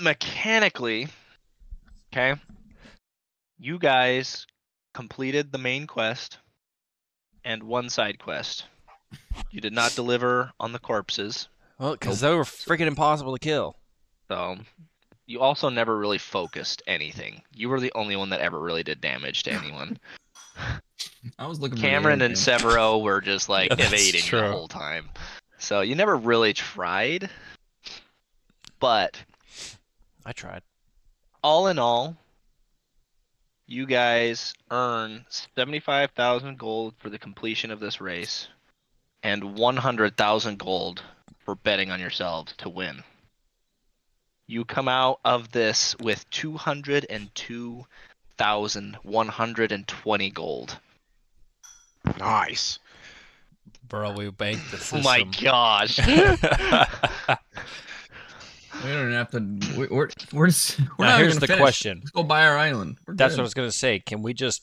mechanically, okay, you guys completed the main quest and one side quest. You did not deliver on the corpses, Well, because they were freaking impossible to kill. so you also never really focused anything. You were the only one that ever really did damage to anyone. I was looking. for Cameron and. Severo were just like Yeah, that's evading the whole time. So you never really tried. But I tried. all in all, you guys earn 75,000 gold for the completion of this race and 100,000 gold for betting on yourselves to win. You come out of this with 202,120 gold. Nice. Bro, we banked the system. Oh my gosh. We don't have to. We, we're we're, just, we're Now, not here's the finish. question. Let's go buy our island. We're That's good. what I was gonna say. Can we just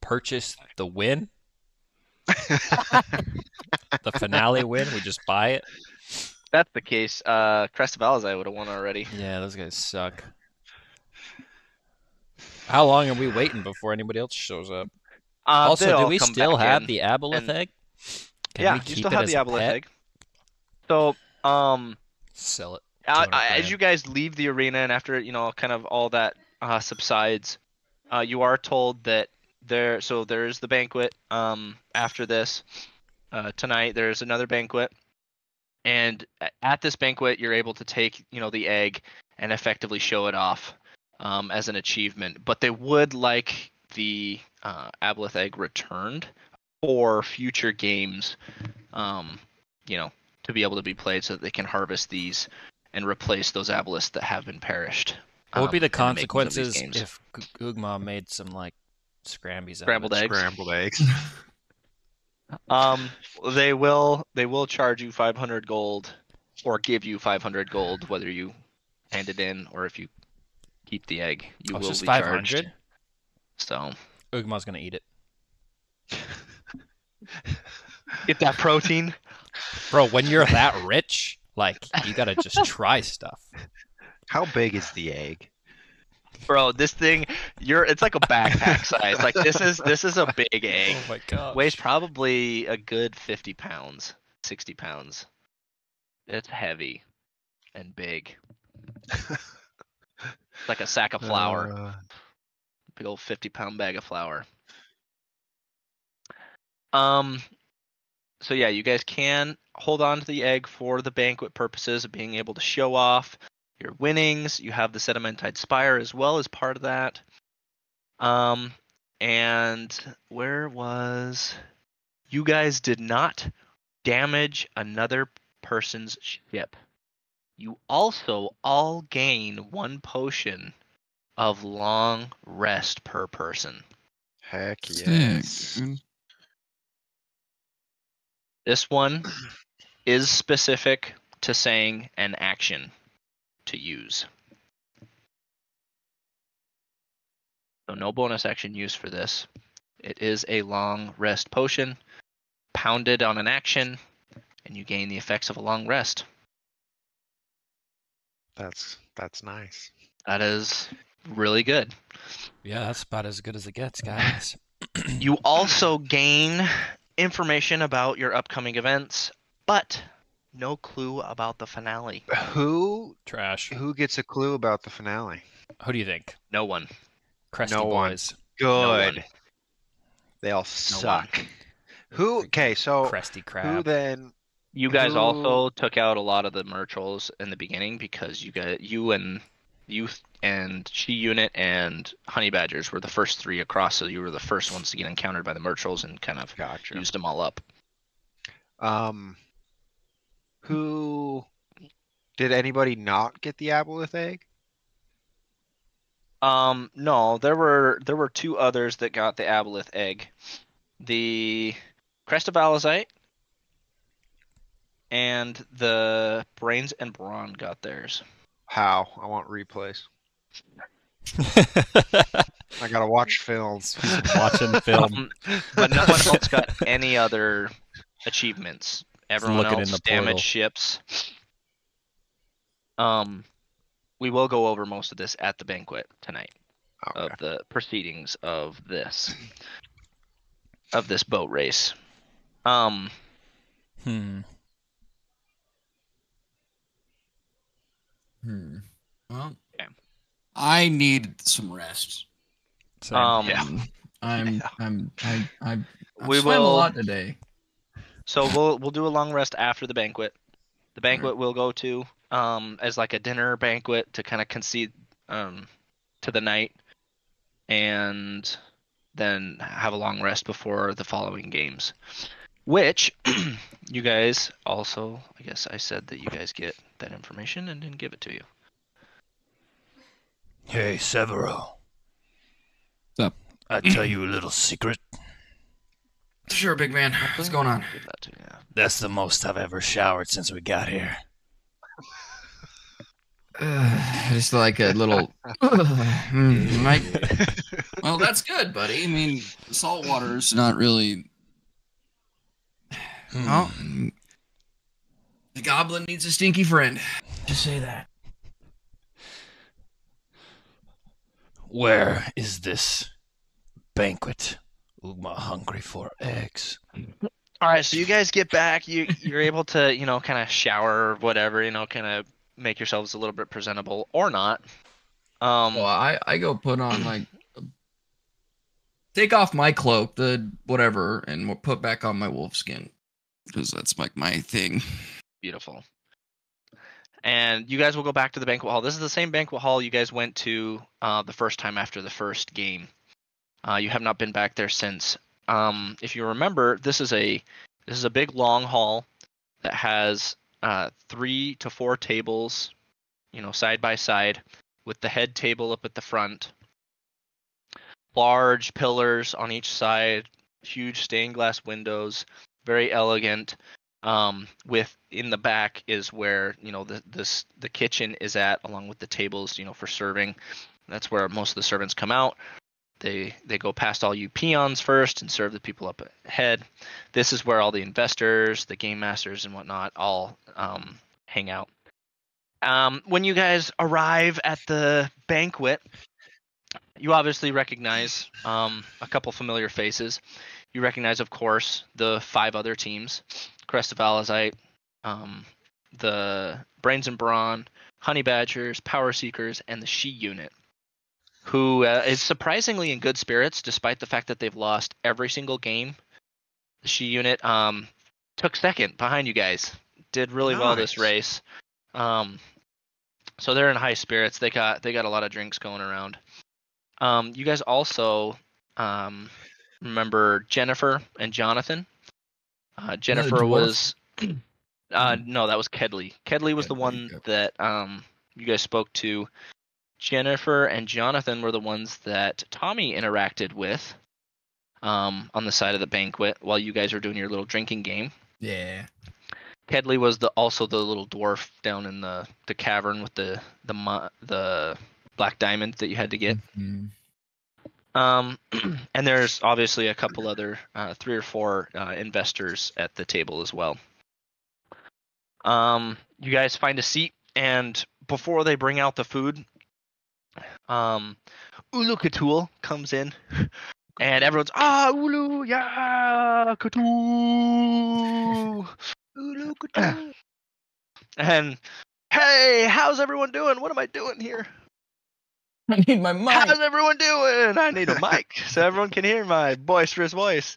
purchase the win? the finale win? We just buy it? that's the case, uh, Crest of Alizai would have won already. Yeah, those guys suck. How long are we waiting before anybody else shows up? Uh, also, do we still have the aboleth and- egg? Can yeah, we you still it have the a Aboleth egg. So, um, Sell it. Uh, 200 as you guys leave the arena and after you know kind of all that uh, subsides, uh, you are told that there. So there's the banquet. Um, after this, uh, tonight there's another banquet, and at this banquet you're able to take you know the egg and effectively show it off um, as an achievement. But they would like the uh, Aboleth egg returned for future games. Um, you know, to be able to be played so that they can harvest these and replace those aboleths that have been perished. What would be um, the in making of these consequences games. if Gu- Gugma made some like scrambies out Scrambled of eggs? Scrambled eggs. Um, they will they will charge you 500 gold, or give you 500 gold whether you hand it in or if you keep the egg. You Oh, it's will just be 500? charged. So Ugma's gonna eat it. get that protein. Bro, when you're that rich, like you gotta just try stuff. How big is the egg? Bro, this thing, you're it's like a backpack size. Like this is this is a big egg. Oh my god. Weighs probably a good 50 pounds, 60 pounds. It's heavy and big. It's like a sack of flour. Uh, Big old 50 pound bag of flour. Um, so yeah, you guys can hold on to the egg for the banquet purposes of being able to show off your winnings. You have the sedimentide spire as well as part of that. Um, and where was you guys did not damage another person's ship. You also all gain one potion of long rest per person. heck Sick, yes. dude. This one is specific to saying an action to use. So no bonus action used for this. It is a long rest potion, pounded on an action, and you gain the effects of a long rest. That's that's nice. That is really good. Yeah, that's about as good as it gets, guys. You also gain information about your upcoming events, but no clue about the finale. Who Trash. who gets a clue about the finale? Who do you think? No one. Cresty No one. boys. Good. one. They all one. suck. Who? Okay, so Crusty who then? You guys Who- also took out a lot of the merchals in the beginning because you got you and you and she unit and honey badgers were the first three across, so you were the first ones to get encountered by the merchals and kind of Gotcha. used them all up. Um, who? Did anybody not get the aboleth egg? Um, no, there were there were two others that got the aboleth egg, the crest of Alizite, and the brains and brawn got theirs. How? I want replays. I gotta watch films. Watching film. Um, but no one else got any other achievements. Everyone looking in else the damaged ships. Um, we will go over most of this at the banquet tonight Okay. of the proceedings of this of this boat race. Um, Hmm. Hmm. Well, I need some rest. So, um, I'm, I'm, I, I, I We swam a will- lot today. So we'll we'll do a long rest after the banquet. The banquet we'll go to um as like a dinner banquet to kind of concede um to the night, and then have a long rest before the following games. Which you guys also, I guess I said that you guys get that information and didn't give it to you. Hey, Severo. What's up? I tell you a little secret. Sure, big man. What's going on? Give that to you. That's the most I've ever showered since we got here. Uh, just like a little. Mm, Mike, Well, that's good, buddy. I mean, salt water's not really. Hmm. oh, the goblin needs a stinky friend. Just say that. Where is this banquet? Ooh, I'm hungry for eggs. All right, so you guys get back. You you're able to you know kind of shower or whatever you know kind of make yourselves a little bit presentable or not. Um, Well, I, I go put on like, take off my cloak, the whatever, and we'll put back on my wolf skin. Because that's like my thing. beautiful. And you guys will go back to the banquet hall. This is the same banquet hall you guys went to uh, the first time after the first game. Uh, you have not been back there since. Um, if you remember, this is a this is a big long hall that has uh, three to four tables, you know, side by side, with the head table up at the front. Large pillars on each side, huge stained glass windows, very elegant um, with in the back is where you know the this the kitchen is at along with the tables you know for serving. That's where most of the servants come out. They they go past all you peons first and serve the people up ahead. This is where all the investors the game masters and whatnot all um, hang out. Um, when you guys arrive at the banquet you obviously recognize um, a couple familiar faces you recognize of course the five other teams Crest of Alizite, um, the Brains and Brawn, Honey Badgers, Power Seekers, and the She Unit, who uh, is surprisingly in good spirits despite the fact that they've lost every single game. The She Unit um, took second behind you guys, did really well this race. Um, so they're in high spirits. They got they got a lot of drinks going around. Um, you guys also um, remember Jennifer and Jonathan. Uh, Jennifer was, uh, no, that was Kedley. Kedley was the one yep. that um, you guys spoke to. Jennifer and Jonathan were the ones that Tommy interacted with um, on the side of the banquet while you guys were doing your little drinking game. Yeah. Kedley was the also the little dwarf down in the, the cavern with the the the black diamond that you had to get. Mhm. Um, and there's obviously a couple other, uh, three or four uh, investors at the table as well. Um, you guys find a seat, and before they bring out the food, um, Ulu Katul comes in, and everyone's ah Ulu yeah Katul Ulu Katul, and hey, how's everyone doing? What am I doing here? I need my mic. How's everyone doing? I need a mic so everyone can hear my boisterous voice.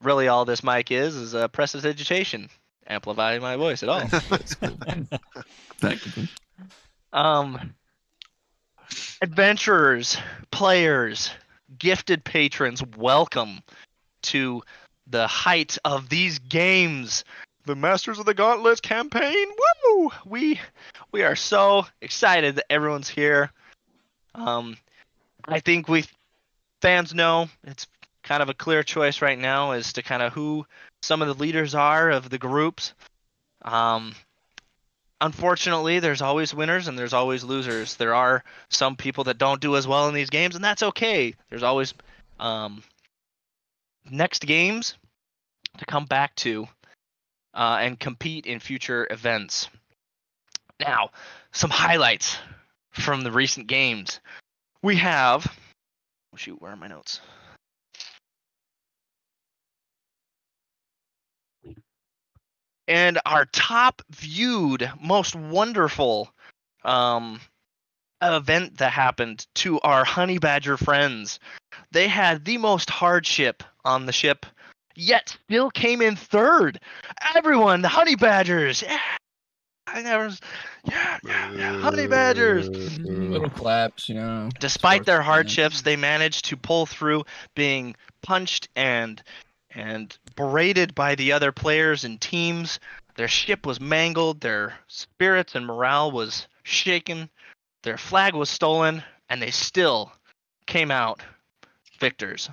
Really, all this mic is is a prestidigitation, amplifying my voice at all. Technically. um, adventurers, players, gifted patrons, welcome to the height of these games. The Masters of the Gauntlet campaign. Woo! We we are so excited that everyone's here. Um, I think we fans know it's kind of a clear choice right now as to kind of who some of the leaders are of the groups. Um, unfortunately, there's always winners and there's always losers. There are some people that don't do as well in these games, and that's okay. There's always um, next games to come back to uh, and compete in future events. Now, some highlights from the recent games. We have. Oh shoot, where are my notes? And our top viewed, most wonderful um, event that happened to our honey badger friends. They had the most hardship on the ship, yet still came in third. Everyone, the honey badgers, yeah, I never, yeah, yeah, yeah, honey badgers. Mm-hmm. Little claps, you know. Despite their hardships, they managed to pull through, being punched and and berated by the other players and teams. Their ship was mangled, their spirits and morale was shaken, their flag was stolen, and they still came out victors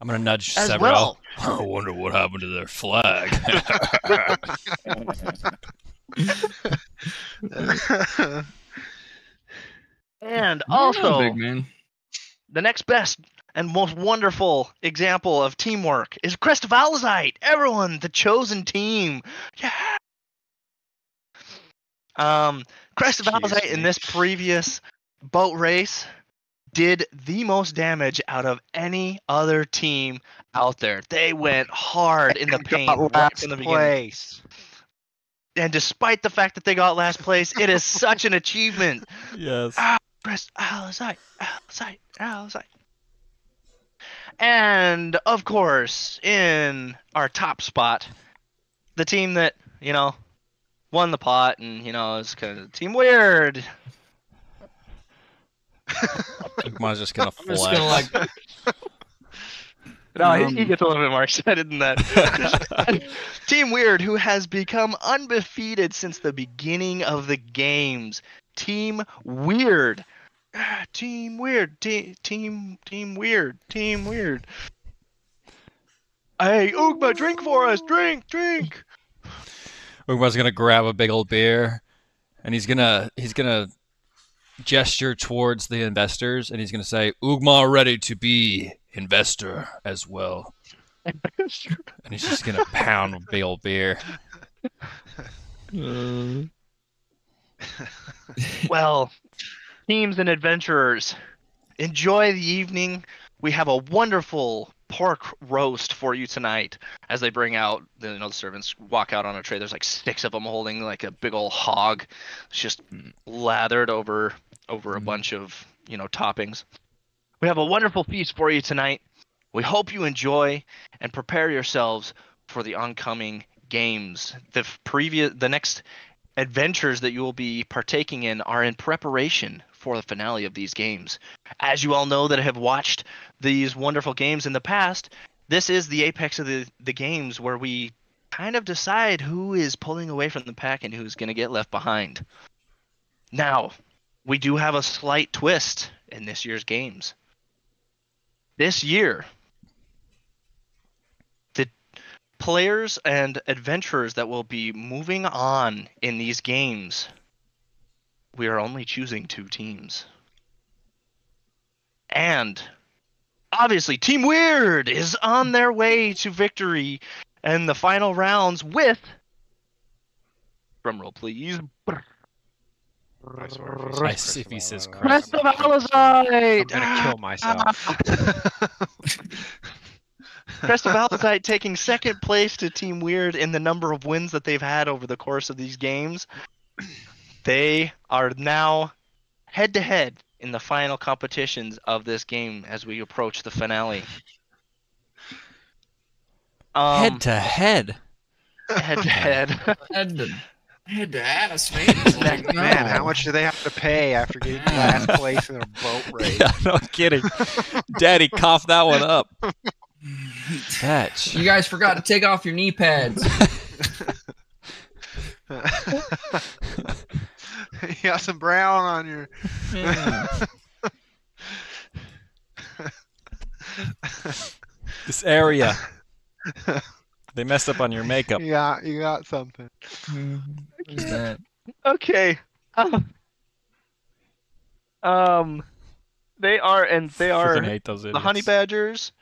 I'm gonna nudge as several. well. I wonder what happened to their flag. And I don't know, also, big man. the next best and most wonderful example of teamwork is Crest of Alizite. Everyone, the chosen team. Yeah. Um, Crest of Excuse in this previous boat race did the most damage out of any other team out there. They went hard in the paint Got right last from the beginning. place. And despite the fact that they got last place, it is such an achievement. yes. Ah, Press Alizite, Alizite, Alizite. And of course, in our top spot, the team that, you know, won the pot and, you know, is kind of Team Weird. Ugma's just gonna I'm just gonna like No, he, Um, he gets a little bit more excited than that. Team Weird, who has become undefeated since the beginning of the games. Team Weird. Ah, Team Weird. Te- team Team Weird. Team Weird. Hey, Ugma, drink for us. Drink, drink. Ugma's gonna grab a big old beer, and he's gonna he's gonna gesture towards the investors, and he's gonna say, "Ugma ready to be investor as well." And he's just gonna pound a big old beer. well, teams and adventurers, enjoy the evening. We have a wonderful pork roast for you tonight as they bring out the, you know, the servants walk out on a tray. There's like six of them holding like a big old hog. It's just lathered over over a Mhm. bunch of, you know, toppings. We have a wonderful feast for you tonight. We hope you enjoy and prepare yourselves for the oncoming games. The previous the next adventures that you will be partaking in are in preparation for the finale of these games. As you all know that have watched these wonderful games in the past, this is the apex of the, the games where we kind of decide who is pulling away from the pack and who's going to get left behind. Now, we do have a slight twist in this year's games. This year, the players and adventurers that will be moving on in these games, we are only choosing two teams. And obviously, Team Weird is on their way to victory in the final rounds with. Drumroll, please. I swear if he says see if he says Crest of I'm gonna kill myself. Crest of Alizite taking second place to Team Weird in the number of wins that they've had over the course of these games. They are now head to head in the final competitions of this game as we approach the finale. Um, head to head. head to head. head to head to ass, man. Like, no. Man, how much do they have to pay after getting last place in a boat race? Yeah, no kidding. Daddy coughed that one up. Catch. You guys forgot to take off your knee pads. you got some brown on your. Yeah. This area. They messed up on your makeup. You got you got something. What is that? okay. Um, um, they are, and they are. Hate those the honey badgers,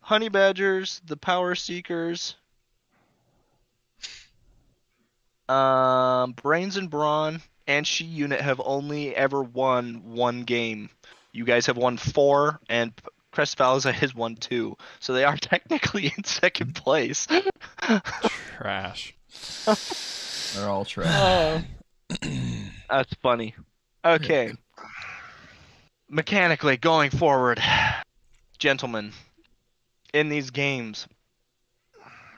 honey badgers, the power seekers, um, brains and brawn, and She Unit have only ever won one game. You guys have won four, and P- Crest Valza has won two. So they are technically in second place. Trash. They're all trash. Uh, That's funny. Okay. Mechanically, going forward, gentlemen, in these games,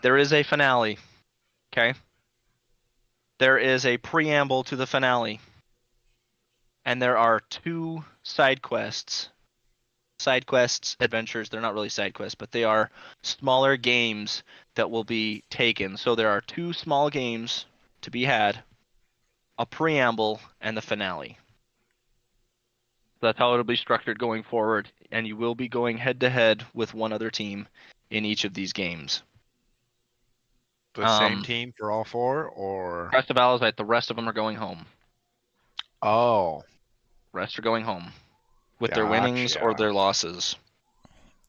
there is a finale. Okay? There is a preamble to the finale. And there are two side quests. Side quests, adventures, they're not really side quests, but they are smaller games that will be taken. So there are two small games to be had a preamble, and the finale. That's how it'll be structured going forward, and you will be going head to head with one other team in each of these games. The same Um, team for all four, or Rest of Alizite, the rest of them are going home. oh, Rest are going home with their winnings or their losses.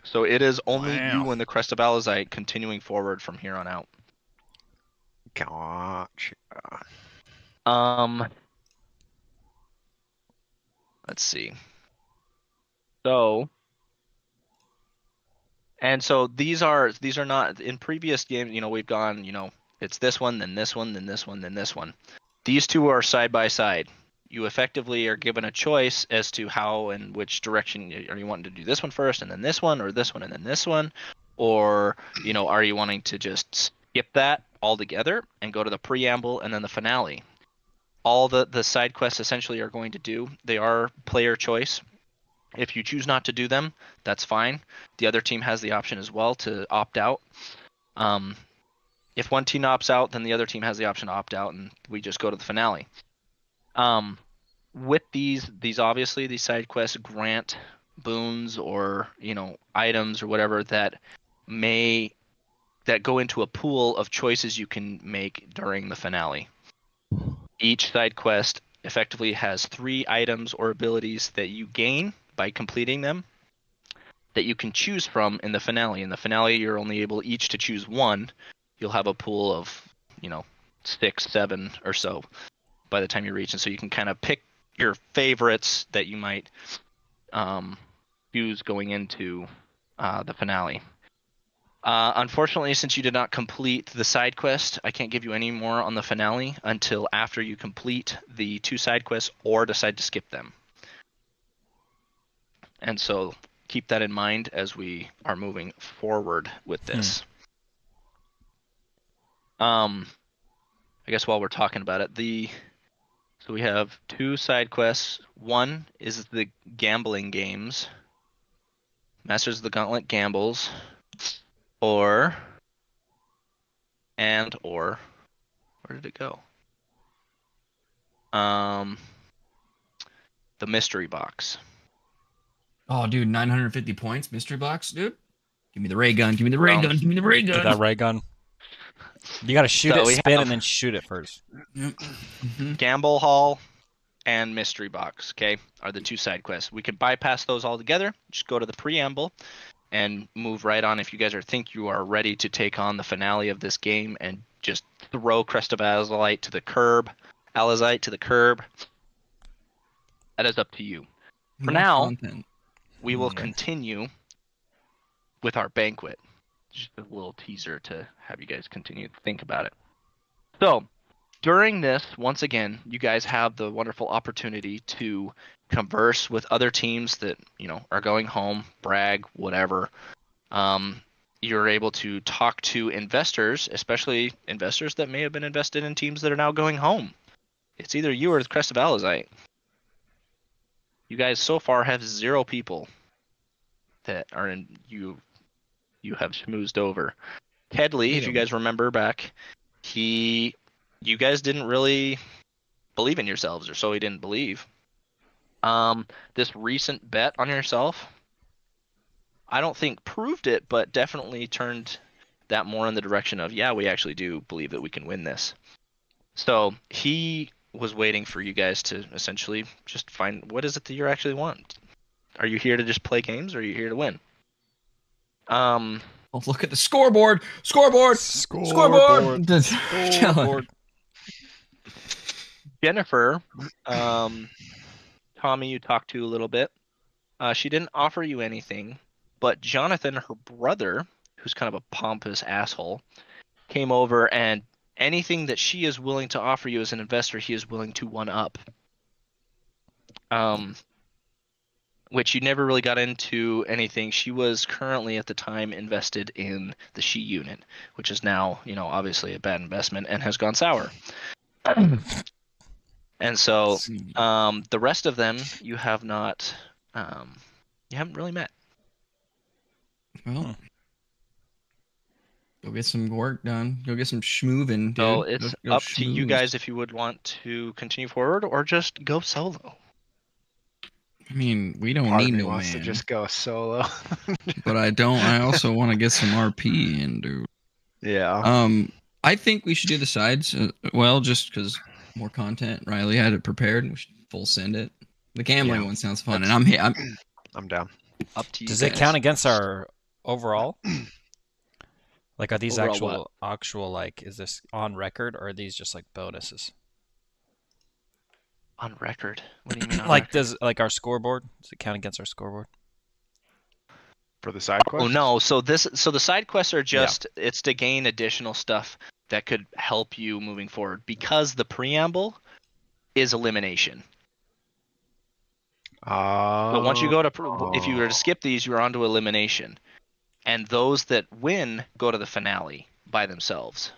So it is only Wow. you and the Crest of Alizite continuing forward from here on out. gotcha. Um, let's see. So, and so these are these are not in previous games. You know, we've gone. You know, it's this one, then this one, then this one, then this one. These two are side by side. You effectively are given a choice as to how and which direction are you wanting to do this one first, and then this one, or this one and then this one, or you know, are you wanting to just skip that altogether and go to the preamble and then the finale? all the the side quests essentially are going to do they are player choice. If you choose not to do them that's fine. The other team has the option as well to opt out. Um, if one team opts out then the other team has the option to opt out and we just go to the finale um, with these these obviously these side quests grant boons or you know items or whatever that may that go into a pool of choices you can make during the finale each side quest effectively has three items or abilities that you gain by completing them that you can choose from in the finale. In the finale, you're only able each to choose one. You'll have a pool of, you know, six, seven or so by the time you reach, and so you can kind of pick your favorites that you might um, use going into uh, the finale. Uh, unfortunately, since you did not complete the side quest, I can't give you any more on the finale until after you complete the two side quests or decide to skip them. And so keep that in mind as we are moving forward with this. Um, I guess while we're talking about it, the so we have two side quests. One is the gambling games. Masters of the Gauntlet Gambles or and or where did it go um the mystery box Oh, dude, 950 points, mystery box, dude. Give me the ray gun. Give me the ray Well, gun. Give me the ray Get gun. that ray gun. You gotta shoot So it, spin, have- and then shoot it first. Mhm. gamble hall and mystery box okay are the two side quests we could bypass those altogether just go to the preamble and move right on if you guys are think you are ready to take on the finale of this game and just throw crest of azalite to the curb alizite to the curb that is up to you For More now- content. we will continue with our banquet. Just a little teaser to have you guys continue to think about it. So, during this, once again, you guys have the wonderful opportunity to converse with other teams that you know are going home, brag, whatever. Um, you're able to talk to investors, especially investors that may have been invested in teams that are now going home. It's either you or the Crest of Alizite. You guys so far have zero people that are in you you have schmoozed over. Kedley, if you guys remember back, he you guys didn't really believe in yourselves or so he didn't believe. Um this recent bet on yourself I don't think proved it, but definitely turned that more in the direction of yeah, we actually do believe that we can win this. So he was waiting for you guys to essentially just find what is it that you actually want. Are you here to just play games, or are you here to win? Um, Oh, look at the scoreboard. Scoreboard. Scoreboard. Scoreboard. Jennifer, um, Tommy, you talked to a little bit. Uh, she didn't offer you anything, but Jonathan, her brother, who's kind of a pompous asshole, came over and anything that she is willing to offer you as an investor, he is willing to one up. Um, which you never really got into anything. She was currently at the time invested in the She unit, which is now, you know, obviously a bad investment and has gone sour. and so um, the rest of them you have not, um, you haven't really met. Well, go get some work done. Go get some schmoovin. Dude. So it's Go- go up to you guys if you would want to continue forward or just go solo. I mean, we don't Part need me no wants man, to just go solo. but I don't. I also want to get some RP in, dude. yeah. Um, I think we should do the sides. Uh, well, just because more content. Riley had it prepared. We should full send it. The gambling Yeah, one sounds fun, and I'm here. I'm I'm down. Up to you. Does it count against our overall? Like, are these Overall actual what? actual like? Is this on record or are these just like bonuses? On record? What do you mean? On like, record? does like our scoreboard? Does it count against our scoreboard? For the side quest? Oh no! So this, so the side quests are just it's to gain additional stuff that could help you moving forward because the preamble is elimination. Uh, But once you go to, pr- if you were oh. to skip these, you're on to elimination, and those that win go to the finale by themselves.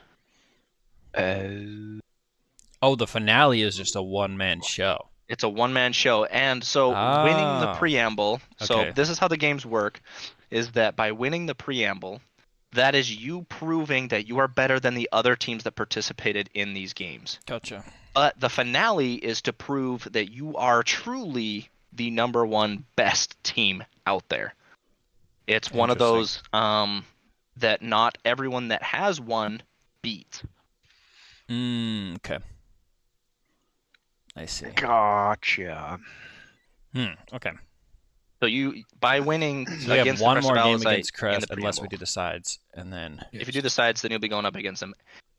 Uh, Oh, the finale is just a one man show. It's a one man show. And so winning the Ah. preamble, so Okay. this is how the games work is that by winning the preamble, that is you proving that you are better than the other teams that participated in these games. Gotcha. But the finale is to prove that you are truly the number one best team out there. It's one of those um, that not everyone that has won beats. Mm, okay. I see. gotcha. Hmm. Okay. So you by winning So we have against one more game against in Crest the unless we do the sides, and then If you do the sides, then you'll be going up against them.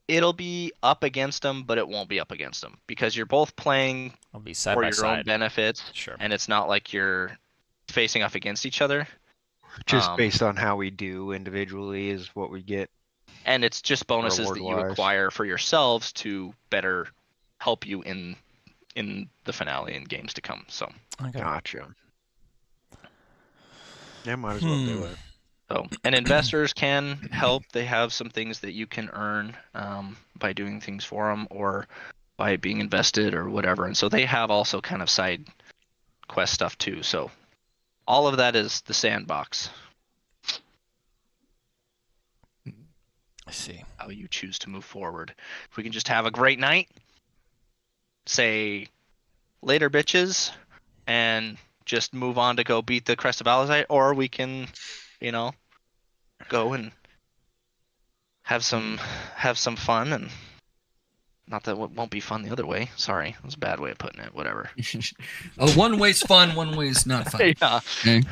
It'll be up against them, but it won't be up against them because you're both playing I'll be side for by your own benefits, Sure. and it's not like you're facing off against each other. Just Um, based on how we do individually is what we get. And it's just bonuses that you acquire for yourselves to better help you in in the finale and games to come. So, Okay. Gotcha. Yeah, might as well do Hmm. it. so and investors can help. They have some things that you can earn um, by doing things for them or by being invested or whatever. And so they have also kind of side quest stuff too. So all of that is the sandbox. I see. how you choose to move forward. If we can just have a great night, say later bitches, and just move on to go beat the Crest of Alizite, or we can, you know, go and have some have some fun and not that it won't be fun the other way. Sorry, that was a bad way of putting it. Whatever. oh, one way's fun, one way's not fun. yeah. Okay.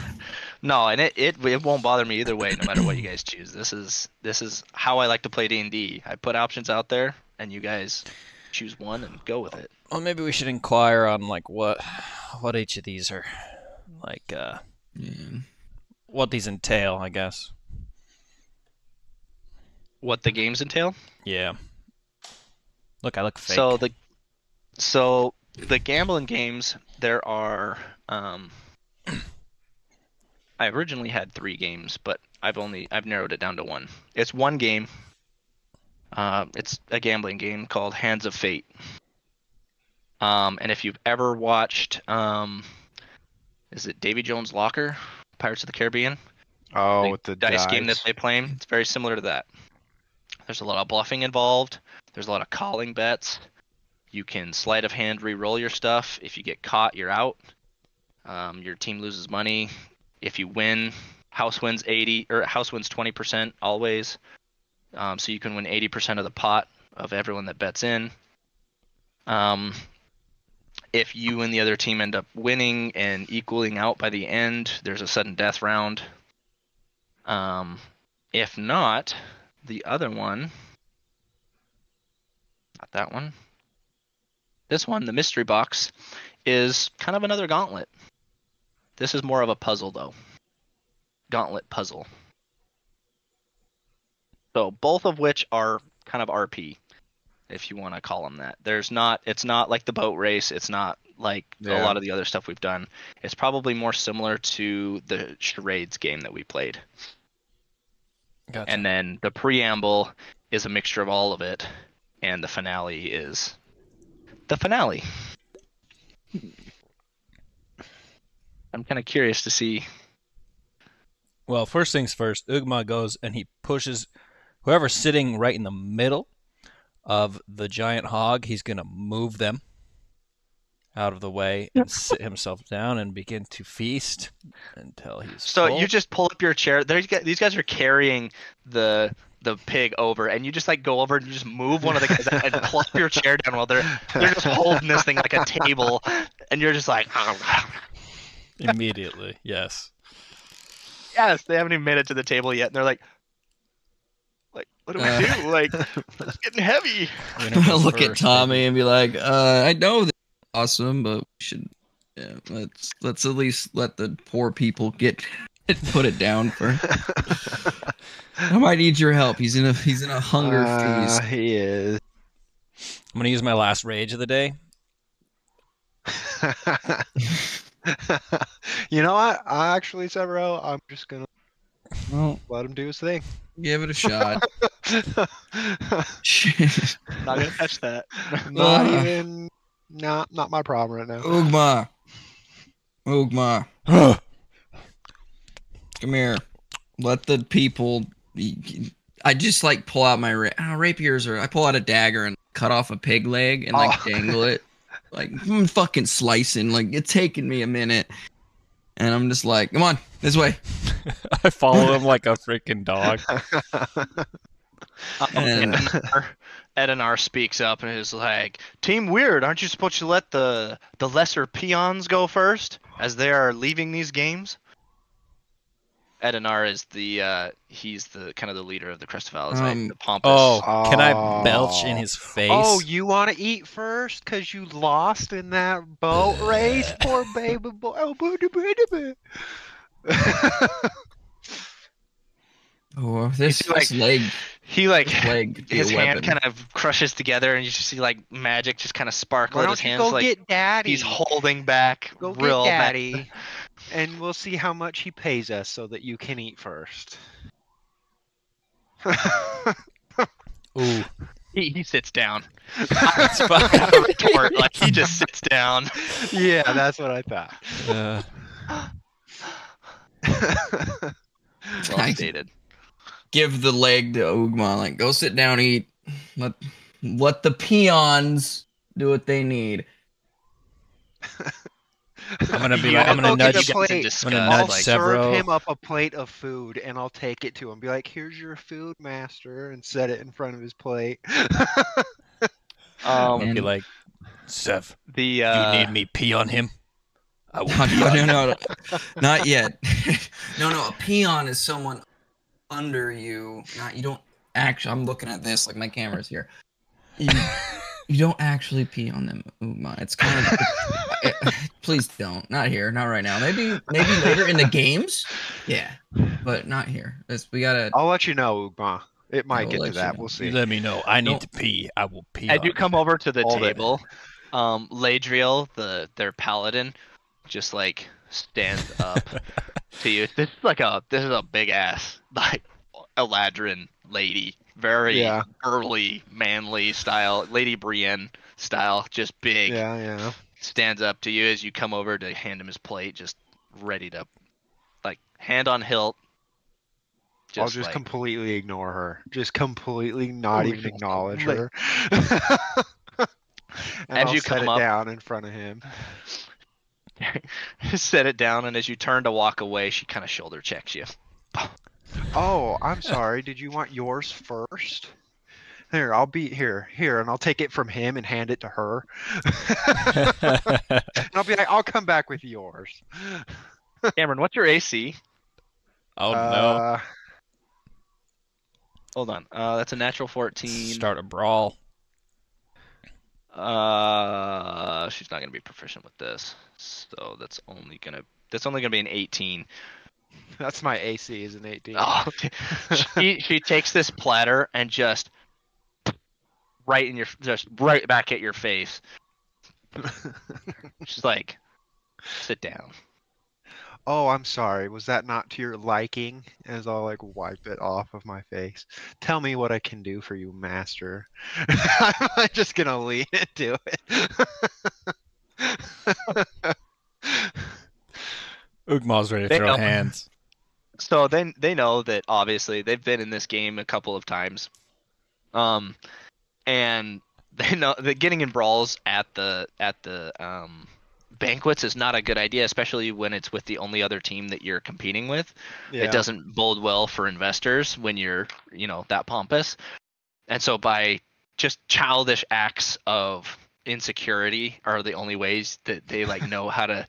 No, and it, it it won't bother me either way, no matter what you guys choose. This is this is how I like to play D and D. I put options out there, and you guys choose one and go with it. Well, maybe we should inquire on like what what each of these are like uh Yeah. what these entail, I guess. What the games entail? Yeah. Look, I look fake. So the so the gambling games there are um I originally had three games, but I've only I've narrowed it down to one. It's one game. Uh, it's a gambling game called Hands of Fate. Um, and if you've ever watched, um, is it Davy Jones' Locker, Pirates of the Caribbean? Oh, the with the dice, dice. game that they play. It's very similar to that. There's a lot of bluffing involved. There's a lot of calling bets. You can sleight of hand re-roll your stuff. If you get caught, you're out. Um, your team loses money. If you win, house wins 80 or house wins 20% always. Um, so you can win 80% of the pot of everyone that bets in. Um, if you and the other team end up winning and equaling out by the end, there's a sudden death round. Um, if not, the other one, not that one. This one, the mystery box, is kind of another gauntlet. This is more of a puzzle though. Gauntlet puzzle. So both of which are kind of RP, if you want to call them that. There's not. It's not like the boat race. It's not like a lot of the other stuff we've done. It's probably more similar to the charades game that we played. Gotcha. And then the preamble is a mixture of all of it, and the finale is the finale. Hmm. I'm kind of curious to see. Well, first things first, Ugma goes and he pushes whoever's sitting right in the middle of the giant hog, he's going to move them out of the way and sit himself down and begin to feast until he's So full. you just pull up your chair. There, you get- these guys are carrying the the pig over, and you just like go over and you just move one of the guys and plop your chair down while they're they're just holding this thing like a table, and you're just like, ah. immediately. Yes. yes, they haven't even made it to the table yet, and they're like, like, what do we Uh. do? Like, it's getting heavy. Winner I'm gonna goes look at first, Tommy and be like, uh, I know this is awesome, but we should yeah, let's let's at least let the poor people get put it down for I might need your help. He's in a he's in a hunger Uh, feast. he is. I'm going to use my last rage of the day. you know what? I actually, Severo, I'm just gonna Well, let him do his thing. give it a shot. Shit. Not gonna touch that. not Uh. even, not not my problem right now. Ugma. Ugma. Come here. Let the people. I just like pull out my ra- oh, rapiers, or I pull out a dagger and cut off a pig leg and like Oh. dangle it, like mm, fucking slicing. Like it's taking me a minute, and I'm just like, come on, this way. I follow him like a freaking dog. Uh, And- Edinar, Edinar speaks up and is like, "Team Weird, aren't you supposed to let the the lesser peons go first as they are leaving these games?" Edinar is the uh, he's the kind of the leader of the Crestval, like Um, the pompous. Oh, can I belch in his face? Oh, you want to eat first because you lost in that boat race, poor baby boy. Oh, baby, baby. Oh, this, see, like, leg, he like this leg could be his hand kind of crushes together, and you just see like magic just kind of sparkle Why his don't you hands, go like get daddy? he's holding back Go real get bad. daddy, and we'll see how much he pays us so that you can eat first. Ooh. He, he sits down. It's fine. A retort, like he just sits down. yeah, that's what I thought. Uh, Well I- stated. give the leg to Ugma. Like, go sit down, eat. Let let the peons do what they need. I'm gonna be like, I'm gonna I'll nudge. a you guys in plate. I'm gonna I'll nudge like, Sev- serve him up a plate of food, and I'll take it to him. Be like, "Here's your food, master," and set it in front of his plate. I'm Um, gonna be like, Sev, the you uh, need me pee on him? I will No, no, no, no, not yet. no, no, a peon is someone under you. Not you don't actually. I'm looking at this like my camera's here. You, you don't actually pee on them, Ugma. It's kind of. please don't. Not here. Not right now. Maybe maybe later in the games. Yeah, but not here. It's, we gotta. I'll let you know, Ugma. It might get to that. know. We'll see. Let me know. I need Don't- to pee. I will pee. I on do you. come over to the Hold it. table. Um, Ladriel, the their paladin, just like stands up to you. This is like a this is a big ass like Eladrin lady, very Yeah. girly, manly style, Lady Brienne style, just big. Yeah, yeah. Stands up to you as you come over to hand him his plate, just ready to, like hand on hilt. I'll just like- completely ignore her. Just completely not even acknowledge her. and As I'll you set come it up- down in front of him. set it down, and as you turn to walk away, she kind of shoulder checks you. Oh, I'm sorry. Did you want yours first? Here, I'll be here, here, and I'll take it from him and hand it to her. and I'll be like, I'll come back with yours. Cameron, what's your AC? oh no! Uh, Hold on. Uh, that's a natural 14. Start a brawl. Uh, she's not gonna be proficient with this, so that's only gonna that's only gonna be an 18. That's my AC is an 18. Oh, she she takes this platter and just right in your just right back at your face. She's like, sit down. oh, I'm sorry. Was that not to your liking? As I'll like wipe it off of my face. Tell me what I can do for you, master. I'm just gonna lean into it. Ugma's ready to They throw know. hands. So they they know that obviously they've been in this game a couple of times, um, and they know that getting in brawls at the at the um banquets is not a good idea, especially when it's with the only other team that you're competing with. Yeah. It doesn't bode well for investors when you're you know that pompous, and so by just childish acts of insecurity are the only ways that they like know how to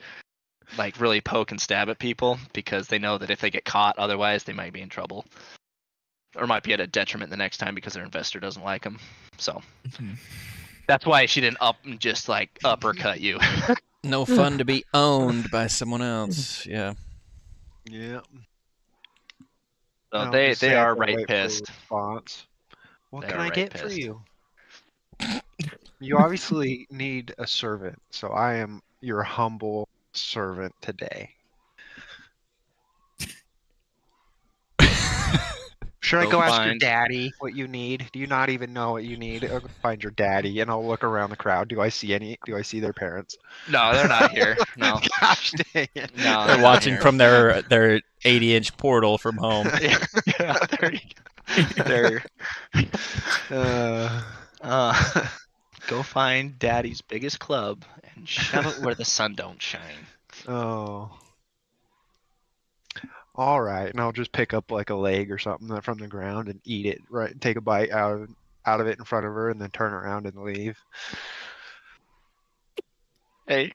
like really poke and stab at people because they know that if they get caught otherwise they might be in trouble or might be at a detriment the next time because their investor doesn't like them so mm-hmm. that's why she didn't up and just like uppercut you No fun to be owned by someone else. Yeah. Yeah. so I'll they they are can right wait pissed Response. What They can I right get for you? You obviously need a servant, so I am your humble servant today. Should I Go go ask your daddy what you need? Do you not even know what you need? I'll find your daddy, and I'll look around the crowd. Do I see any? Do I see their parents? no they're not here no Gosh dang it! no They're not watching from their their 80 inch portal from home. yeah, yeah, there you go. They're Uh, Uh, go find daddy's biggest club and shove it where the sun don't shine. Oh. All right, and I'll just pick up like a leg or something from the ground and eat it. Right, take a bite out of out of it in front of her, and then turn around and leave. Hey,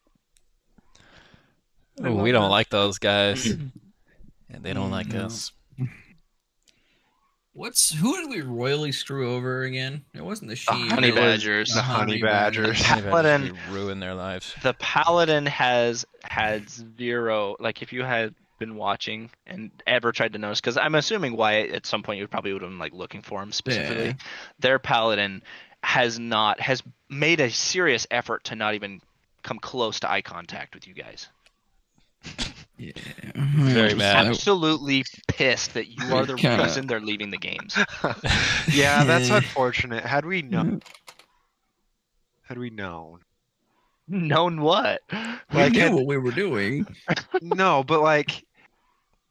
Oh, we don't like those guys. And they don't like No. us. What's who did we royally screw over again? It wasn't the she. honey badgers. the honey badgers. The Paladin- They ruin their lives. the paladin has had zero. Like, if you had been watching and ever tried to notice, because I'm assuming Wyatt at some point you probably would have been like looking for him specifically. Yeah. Their paladin has not has made a serious effort to not even come close to eye contact with you guys. Yeah. Very mad. Absolutely pissed that you are the Kinda- reason they're leaving the games. yeah, that's Yeah. unfortunate. Had we known, had we known, Known what? We Like, knew had- what we were doing. no, but like,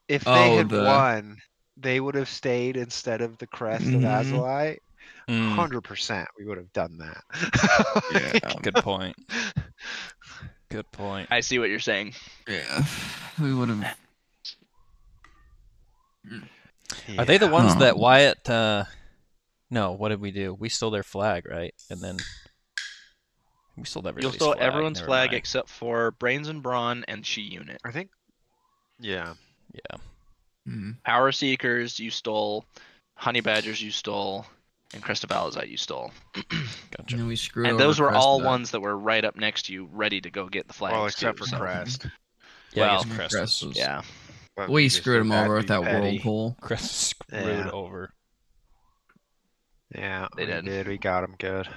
if they Oh, had the- won, they would have stayed instead of the crest Mhm. of Alizite. Mm, Hundred percent, we would have done that. Yeah. good point. Good point. I see what you're saying. Yeah. We would have. Are they the ones Huh. that Wyatt? Uh, no, what did we do? We stole their flag, right? And then we stole You'll stole flag. everyone's Never flag mind. except for Brains and Brawn and She Unit. I think. Yeah. Yeah. Mm. Power Seekers, you stole. Honey Badgers, you stole. And Crest of Alizite, you stole. Gotcha. And we screwed and those were Crest all of- ones that were right up next to you, ready to go get the flags. Well, except too, for so- Crest. Yeah, I Well, Crest, Crest was, was- Yeah. but We screwed were him over with that petty. whirlpool. Crest was screwed Yeah. over. Yeah, They we did. did. We got them good.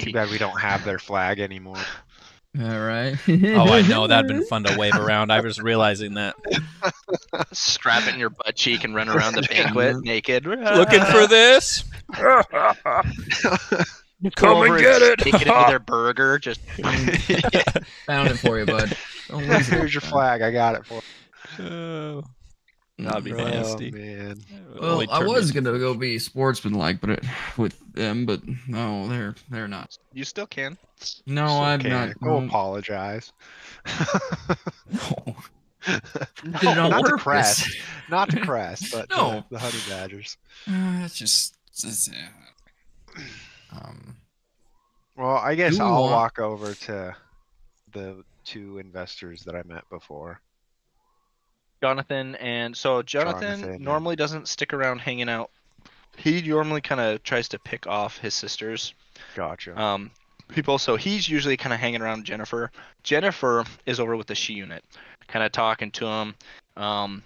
Too bad we don't have their flag anymore. All right. Oh, I know that'd been fun to wave around. I was realizing that. strap it in your butt cheek and run around the banquet naked. Looking for this? Come and get it. Take it into their burger. Just Found it for you, bud. Don't lose it. Here's your flag. I got it for. You. Oh, That'd be oh, nasty. Oh, man. Well, I was gonna go be sportsmanlike, but it, with them, but no, they're they're not. you still can. No, It's I'm okay. not. Go no. apologize. No. No, Did it on not to purpose. Crest. Not to Crest, but No. the, the Honey Badgers. Uh, it's just. It's, uh, um. Well, I guess I'll want- walk over to the two investors that I met before. Jonathan and so Jonathan, Jonathan, yeah. normally doesn't stick around hanging out he normally kind of tries to pick off his sisters Gotcha. um, people. So he's usually kind of hanging around Jennifer. Jennifer is over with the she unit, kind of talking to them. Um,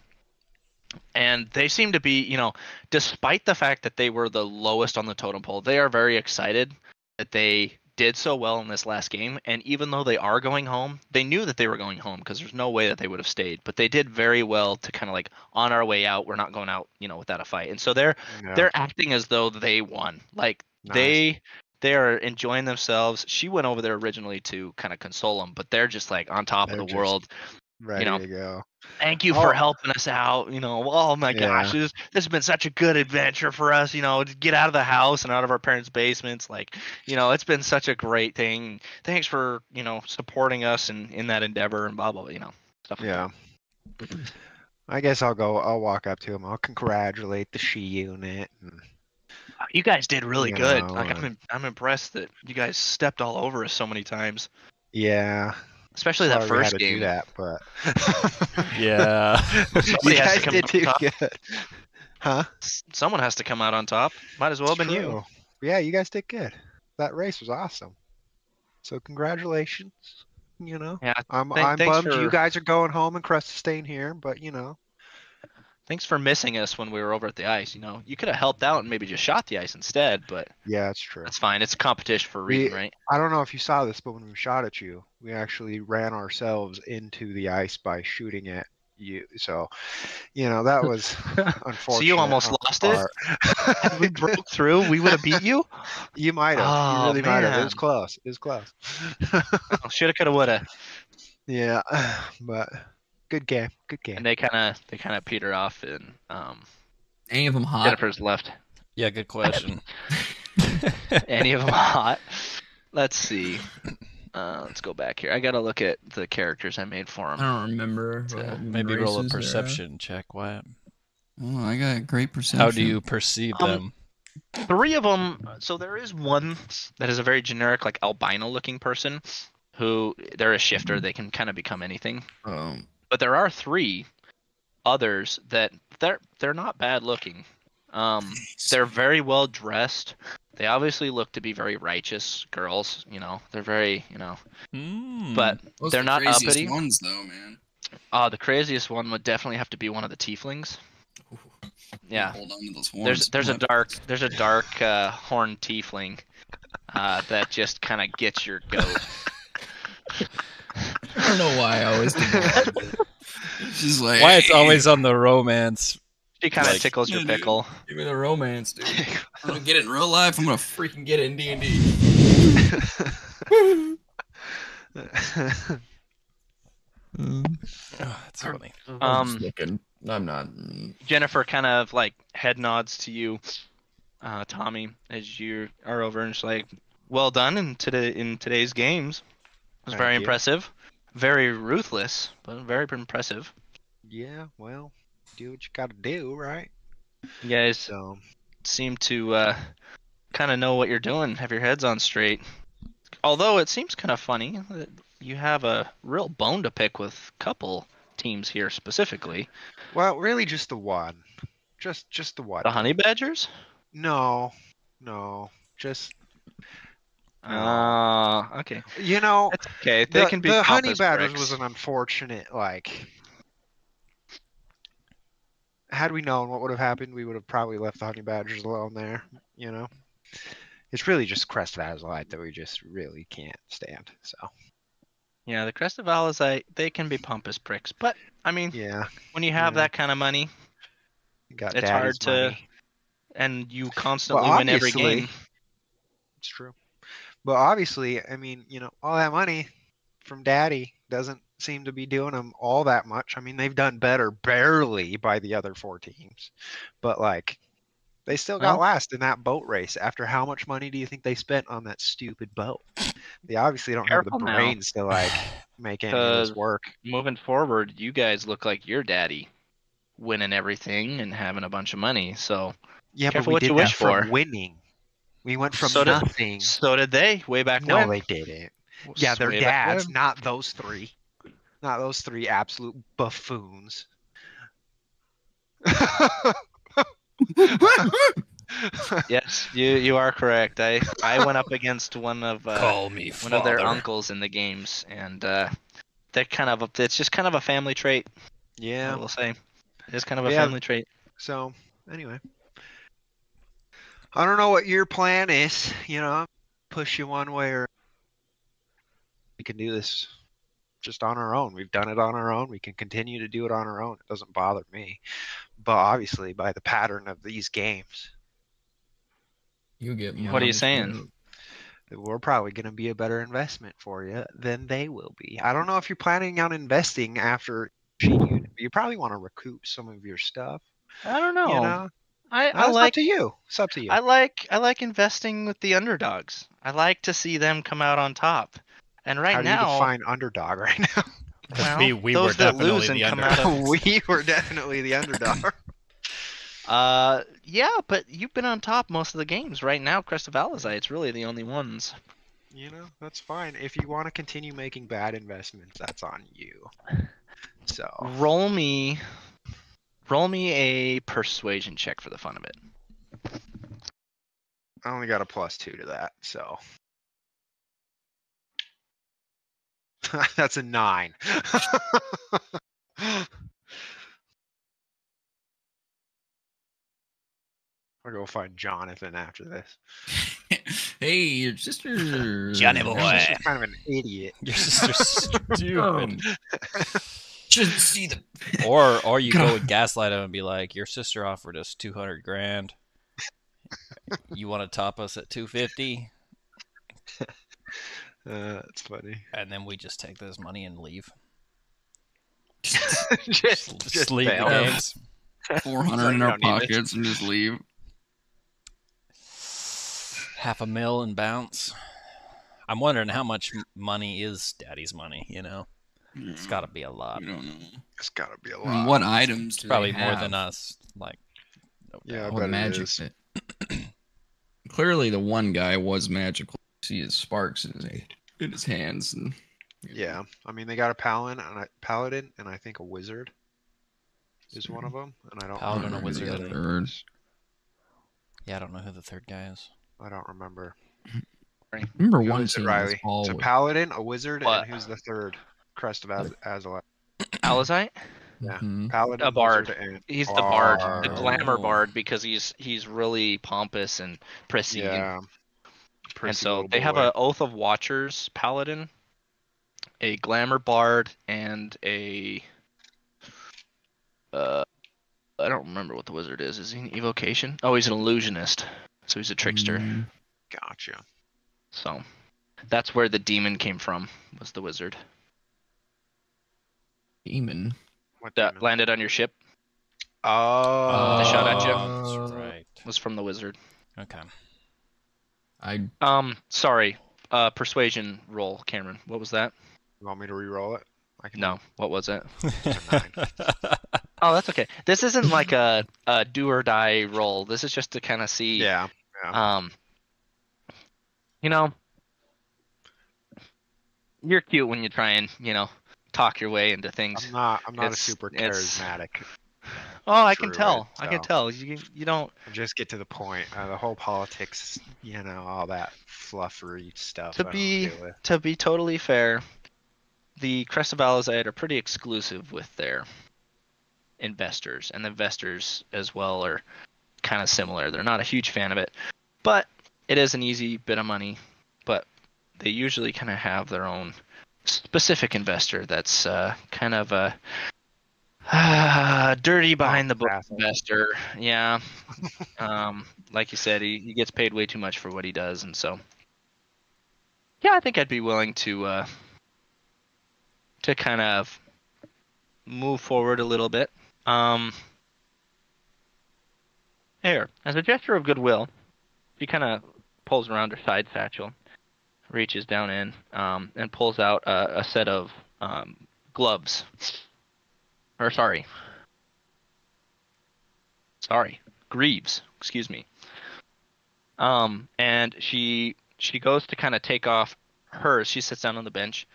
and they seem to be, you know, despite the fact that they were the lowest on the totem pole, they are very excited that they did so well in this last game. And even though they are going home, they knew that they were going home because there's no way that they would have stayed. But they did very well to kind of like on our way out, we're not going out, you know, without a fight. And so they're Yeah, they're acting as though they won. Like nice. they they are enjoying themselves. She went over there originally to kind of console them, but they're just like on top They're of the just world. Ready know, to go. Thank you for Oh. helping us out. You know, oh my Yeah. gosh, this this has been such a good adventure for us. You know, to get out of the house and out of our parents' basements. Like, you know, it's been such a great thing. Thanks for you know supporting us in in that endeavor and blah blah. blah, You know, stuff. like Yeah. I guess I'll go. I'll walk up to him. I'll congratulate the she unit. And. You guys did really You good. know, Like, uh and- im- I'm impressed that you guys stepped all over us so many times, yeah. Especially that sorry we had first to game. do that, but Yeah. you Somebody has to guys come did out too top. good. Huh? Someone has to come out on top. Might as well have been you. True. Yeah, you guys did good. That race was awesome. So congratulations. You know, Yeah. I'm Thank- I'm thanks bummed you guys are going home and Crest is staying here, but you know, Thanks for missing us when we were over at the ice. You know, you could have helped out and maybe just shot the ice instead, but yeah, it's true. that's fine. It's a competition for a We- reason, right? I don't know if you saw this, but when we shot at you, we actually ran ourselves into the ice by shooting at you. So, you know, that was unfortunate. So you almost on lost it. our we broke through, we would have beat you. you might have. Oh, you really might have. It was close. It was close. Shoulda, coulda, woulda. yeah, but good game. Good game. And they kind of, they kind of peter off, and um, Any of them hot? Jennifer's left. yeah, good question. Any of them hot? Let's see. Uh, let's go back here. I gotta look at the characters I made for I don't remember. Uh, Maybe roll a races there. perception check, Wyatt. Oh, I got great perception. How do you perceive Um, them? three of them so there is one that is a very generic like albino looking person who they're a shifter they can kind of become anything Um, but there are three others that they're they're not bad looking um they're very well dressed they obviously look to be very righteous girls you know they're very you know Hmm. but those they're are the not craziest uppity. ones though, man. uh the craziest one would definitely have to be one of the tieflings yeah Hold on to those horns. there's there's a dark there's a dark uh, horned tiefling uh, that just kind of gets your goat. I don't know why I always do that. She's like, why it's always on the romance. She kind of Like- tickles your Yeah, dude. pickle. Give me the romance, dude. I'm gonna get it in real life. I'm gonna. Freaking get it in D and D. Oh, that's funny. Um, looking. I'm not. Jennifer kind of like head nods to you, uh, Tommy, as you are over, and she's like, "Well done in today in today's games. It was Thank very you. impressive, very ruthless, but very impressive. yeah, well, do what you got to do, right? You guys So, seem to uh, kind of know what you're doing, have your heads on straight. Although it seems kind of funny that you have a real bone to pick with couple teams here specifically. well, really, just the one, just just the one. The Honey Badgers? No, no, just Ah, okay. you know, That's okay. They the, can be the honey badgers bricks. was an unfortunate like. Had we known what would have happened, we would have probably left the honey badgers alone there. You know, it's really just Crest of Alizite that we just really can't stand. So Yeah, the Crest of Alizite, they can be pompous pricks, but I mean, yeah, when you have Yeah. that kind of money got It's hard to- money. and you constantly Well, win every game, It's true. But obviously, I mean, you know, all that money from daddy doesn't seem to be doing them all that much. I mean, they've done better barely by the other four teams. But like they still got Well- last in that boat race after how much money do you think they spent on that stupid boat? They obviously don't have Careful the now. brains to like make any of this 'Cause- work. moving forward, you guys look like your daddy winning everything and having a bunch of money. So Yeah, Careful but we what did you that wish from for. winning. We went from So did- nothing. so did they way back No, when. they didn't. Yeah, they're dads, not those three. Not those three absolute buffoons. Yes, you you are correct. I I went up against one of uh, Call me one of their uncles in the games, and uh, they're kind of a, it's just kind of a family trait. I yeah. will say, it's kind of a Yeah. family trait. So anyway, I don't know what your plan is. You know, push you one way or we can do this just on our own. We've done it on our own. We can continue to do it on our own. It doesn't bother me. But obviously, by the pattern of these games, You get more. What are you saying? we're probably going to be a better investment for you than they will be. I don't know if you're planning on investing after you. You probably want to recoup some of your stuff. I don't know. You know, I, I That's up like to you. It's up to you. I like I like investing with the underdogs. I like to see them come out on top. And right How do now, you define underdog right now? well, we, we those were that lose and come underdog. out of we were definitely the underdog. Uh, yeah, but you've been on top most of the games. Right now, Crest of Alizite's really the only ones. you know, that's fine. If you want to continue making bad investments, that's on you. So Roll me, roll me a persuasion check for the fun of it. I only got a plus two to that, so that's a nine. I'll go find Jonathan after this. hey, your sister. Johnny He's boy. just kind of an idiot. Your sister's stupid. Oh. Shouldn't see the. or or you go and gaslight him and be like, your sister offered us two hundred grand. You want to top us at two fifty, Uh, that's funny. and then we just take this money and leave. just, Just, just leave the games. Four hundred in our don't need this. pockets and just leave. Half a mil and bounce. I'm wondering how much money is Daddy's money. You know, it's got to be a lot. You don't know. It's gotta be a lot. And what items? Do Probably they more than us. Like, no Yeah, I. What bet magic? is. Clearly, the one guy was magical. See his sparks in his in his hands, and Yeah, I mean they got a paladin and a paladin and I think a wizard is one of hmm. them, and I don't Paladin, a remember wizard, the other Third. yeah, I don't know who the third guy is. I don't remember. remember Who one is it, Riley? It's a paladin, a wizard, What? and who's the third? Crest of Az- Azalea. Alizite? Yeah. Mhm. Paladin, A bard. and He's the bard, the glamour Oh. bard, because he's he's really pompous and prissy. yeah. and so little they have boy. a Oath of Watchers paladin, a glamour bard, and a uh, I don't remember what the wizard is. Is he an evocation? Oh, he's an illusionist. So he's a trickster. Mm, Gotcha. So that's where the demon came from. Was the wizard demon. What that demon? landed on your ship? Oh, They shot at you? Oh, That's right. Was from the wizard. Okay. I Um, sorry. Uh, persuasion roll, Cameron. What was that? You want me to re-roll it? I can. No. What was it? It's a nine. Oh, that's okay. This isn't like a, a do or die roll. This is just to kind of see. Yeah. Um. You know, you're cute when you try and you know talk your way into things. I'm not. I'm not a super charismatic. Oh, I can tell. I I can tell. You you don't. Just get to the point. Uh, the whole politics, you know, all that fluffery stuff. To be- To be totally fair, the Crest of Alizite are pretty exclusive with their investors, and the investors as well are kind of similar. They're not a huge fan of it, but it is an easy bit of money. But they usually kind of have their own specific investor that's uh, kind of a dirty behind the book investor. Yeah, um, like you said, he, he gets paid way too much for what he does, and so yeah, I think I'd be willing to uh, to kind of move forward a little bit. Um, here, as a gesture of goodwill, she kind of pulls around her side satchel, reaches down in, um, and pulls out a, a set of um, gloves. Or sorry, sorry, greaves. Excuse me. Um, and she she goes to kind of take off hers. She sits down on the bench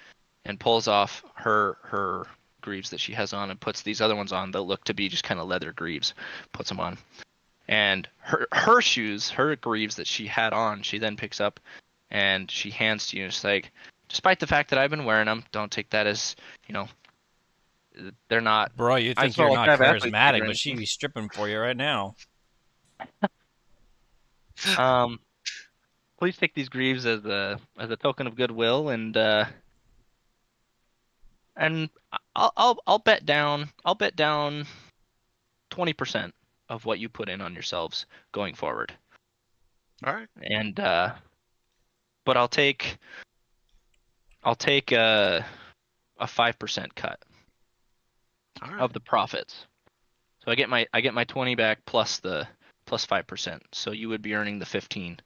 and pulls off her her greaves that she has on and puts these other ones on that look to be just kind of leather greaves. Puts them on, and her her shoes, her greaves that she had on, she then picks up and she hands to you. It's like, despite the fact that I've been wearing them, don't take that as you know. They're not. Bro, you I think felt you're not I have athlete's charismatic, but she be stripping for you right now. Um, please take these greaves as a as a token of goodwill, and uh, and I'll I'll I'll bet down I'll bet down twenty percent of what you put in on yourselves going forward, All right. and uh, but I'll take I'll take a a five percent cut right. of the profits. So I get my I get my twenty back plus the plus five percent. So you would be earning the fifteen.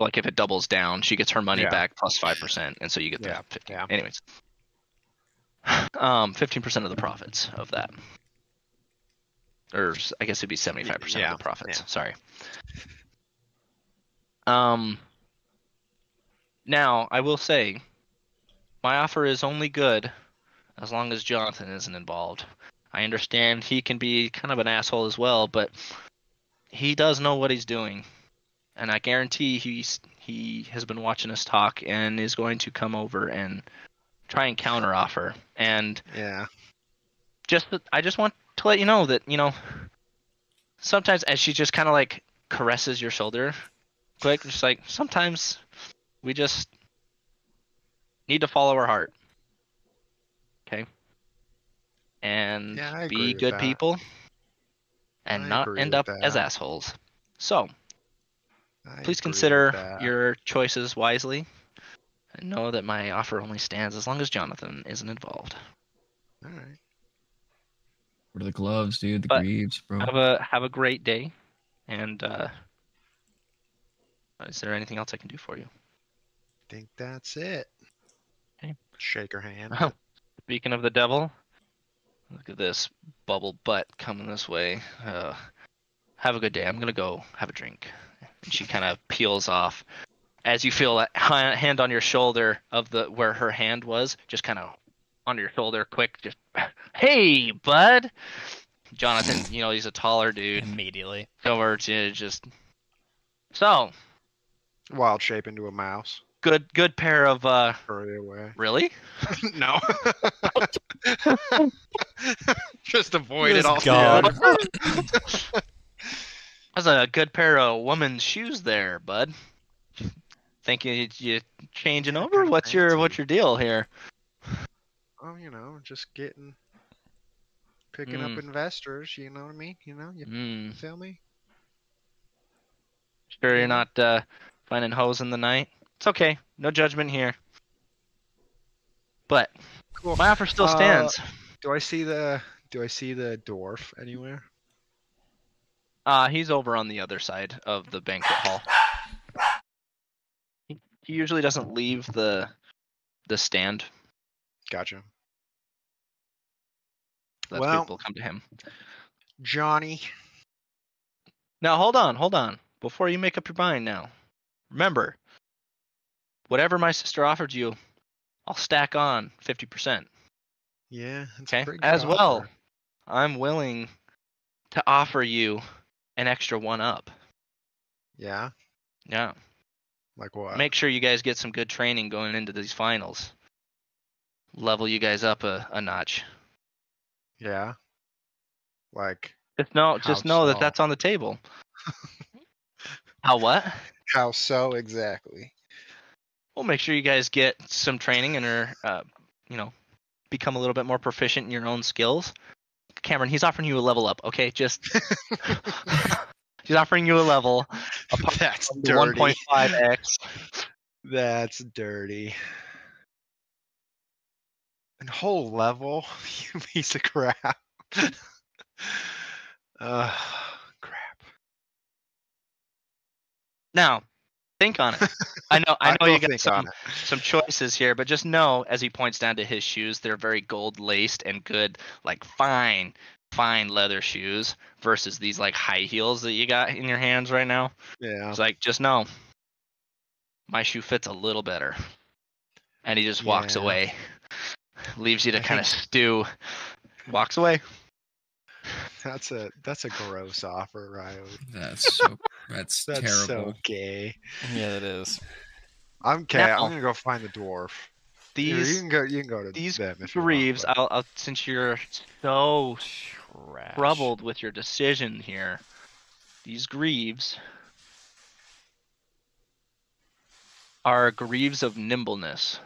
Like if it doubles down, she gets her money Yeah. back plus five percent, and so you get the Yeah, 15. yeah. Anyways, um, fifteen percent of the profits of that, or I guess it'd be seventy-five percent Yeah, of the profits. yeah. Sorry. Um. Now I will say, my offer is only good as long as Jonathan isn't involved. I understand he can be kind of an asshole as well, but he does know what he's doing. And I guarantee he's he has been watching us talk and is going to come over and try and counter offer. And Yeah. just I just want to let you know that, you know, sometimes as she just kind of like caresses your shoulder quick, just like sometimes we just need to follow our heart. Okay? And Yeah, be good that. people and I not end up as assholes. So, I please consider your choices wisely and know that my offer only stands as long as Jonathan isn't involved. All right. What are the gloves, dude? The But- greaves, bro. Have a have a great day and uh is there anything else I can do for you? I think that's it. Okay. Shake her hand. Well, Speaking of the devil, look at this bubble butt coming this way. Uh, have a good day. I'm gonna go have a drink. And she kind of peels off as you feel that ha- hand on your shoulder of the where her hand was, just kind of on your shoulder, quick. Just hey, bud. Jonathan, you know he's a taller dude. Immediately. Over to just so Wild shape into a mouse. good. Good pair of uh. Further away. Really? no. Just avoid Just it all. gone. That's a good pair of woman's shoes there, bud. Think you you changing over? What's your what's your deal here? Oh, you know, just getting, picking up Mm. investors. You know what I mean? You know, you Hmm. feel me? Sure, you're not uh, finding hoes in the night. It's okay. No judgment here. But Cool. my offer still Uh, stands. Do I see the Do I see the dwarf anywhere? Uh, he's over on the other side of the banquet hall. He, he usually doesn't leave the the stand. Gotcha. That's Well- people come to him. Johnny. Now hold on, hold on. Before you make up your mind now. Remember, whatever my sister offered you, I'll stack on 50%. Yeah. That's Okay? As well, offer. I'm willing to offer you an extra one up. Yeah. Yeah. Like what? Make sure you guys get some good training going into these finals. Level you guys up a, a notch. Yeah. Like Just know, just know that that's on the table. How what? how so exactly? Well, make sure you guys get some training and are, uh, you know, become a little bit more proficient in your own skills. Cameron, he's offering you a level up. Okay, just he's offering you a level. That's dirty. 1.5x. That's dirty. And whole level, you piece of crap. uh, crap. Now, think on it. I know, I know will you got some some choices here, but just know as he points down to his shoes, they're very gold laced and good, like fine, fine leather shoes versus these like high heels that you got in your hands right now. Yeah. It's like just know my shoe fits a little better. And he just walks Yeah. away. Leaves you to I kind of stew Walks away. That's a that's a gross offer, Riley. That's so. That's, That's terrible. so gay. Yeah, it is. I'm okay. Now- I'm gonna go find the dwarf. These you can go. You can go to these them if you want, Greaves, I'll, I'll since you're so Trash. troubled with your decision here, these Greaves are Greaves of nimbleness.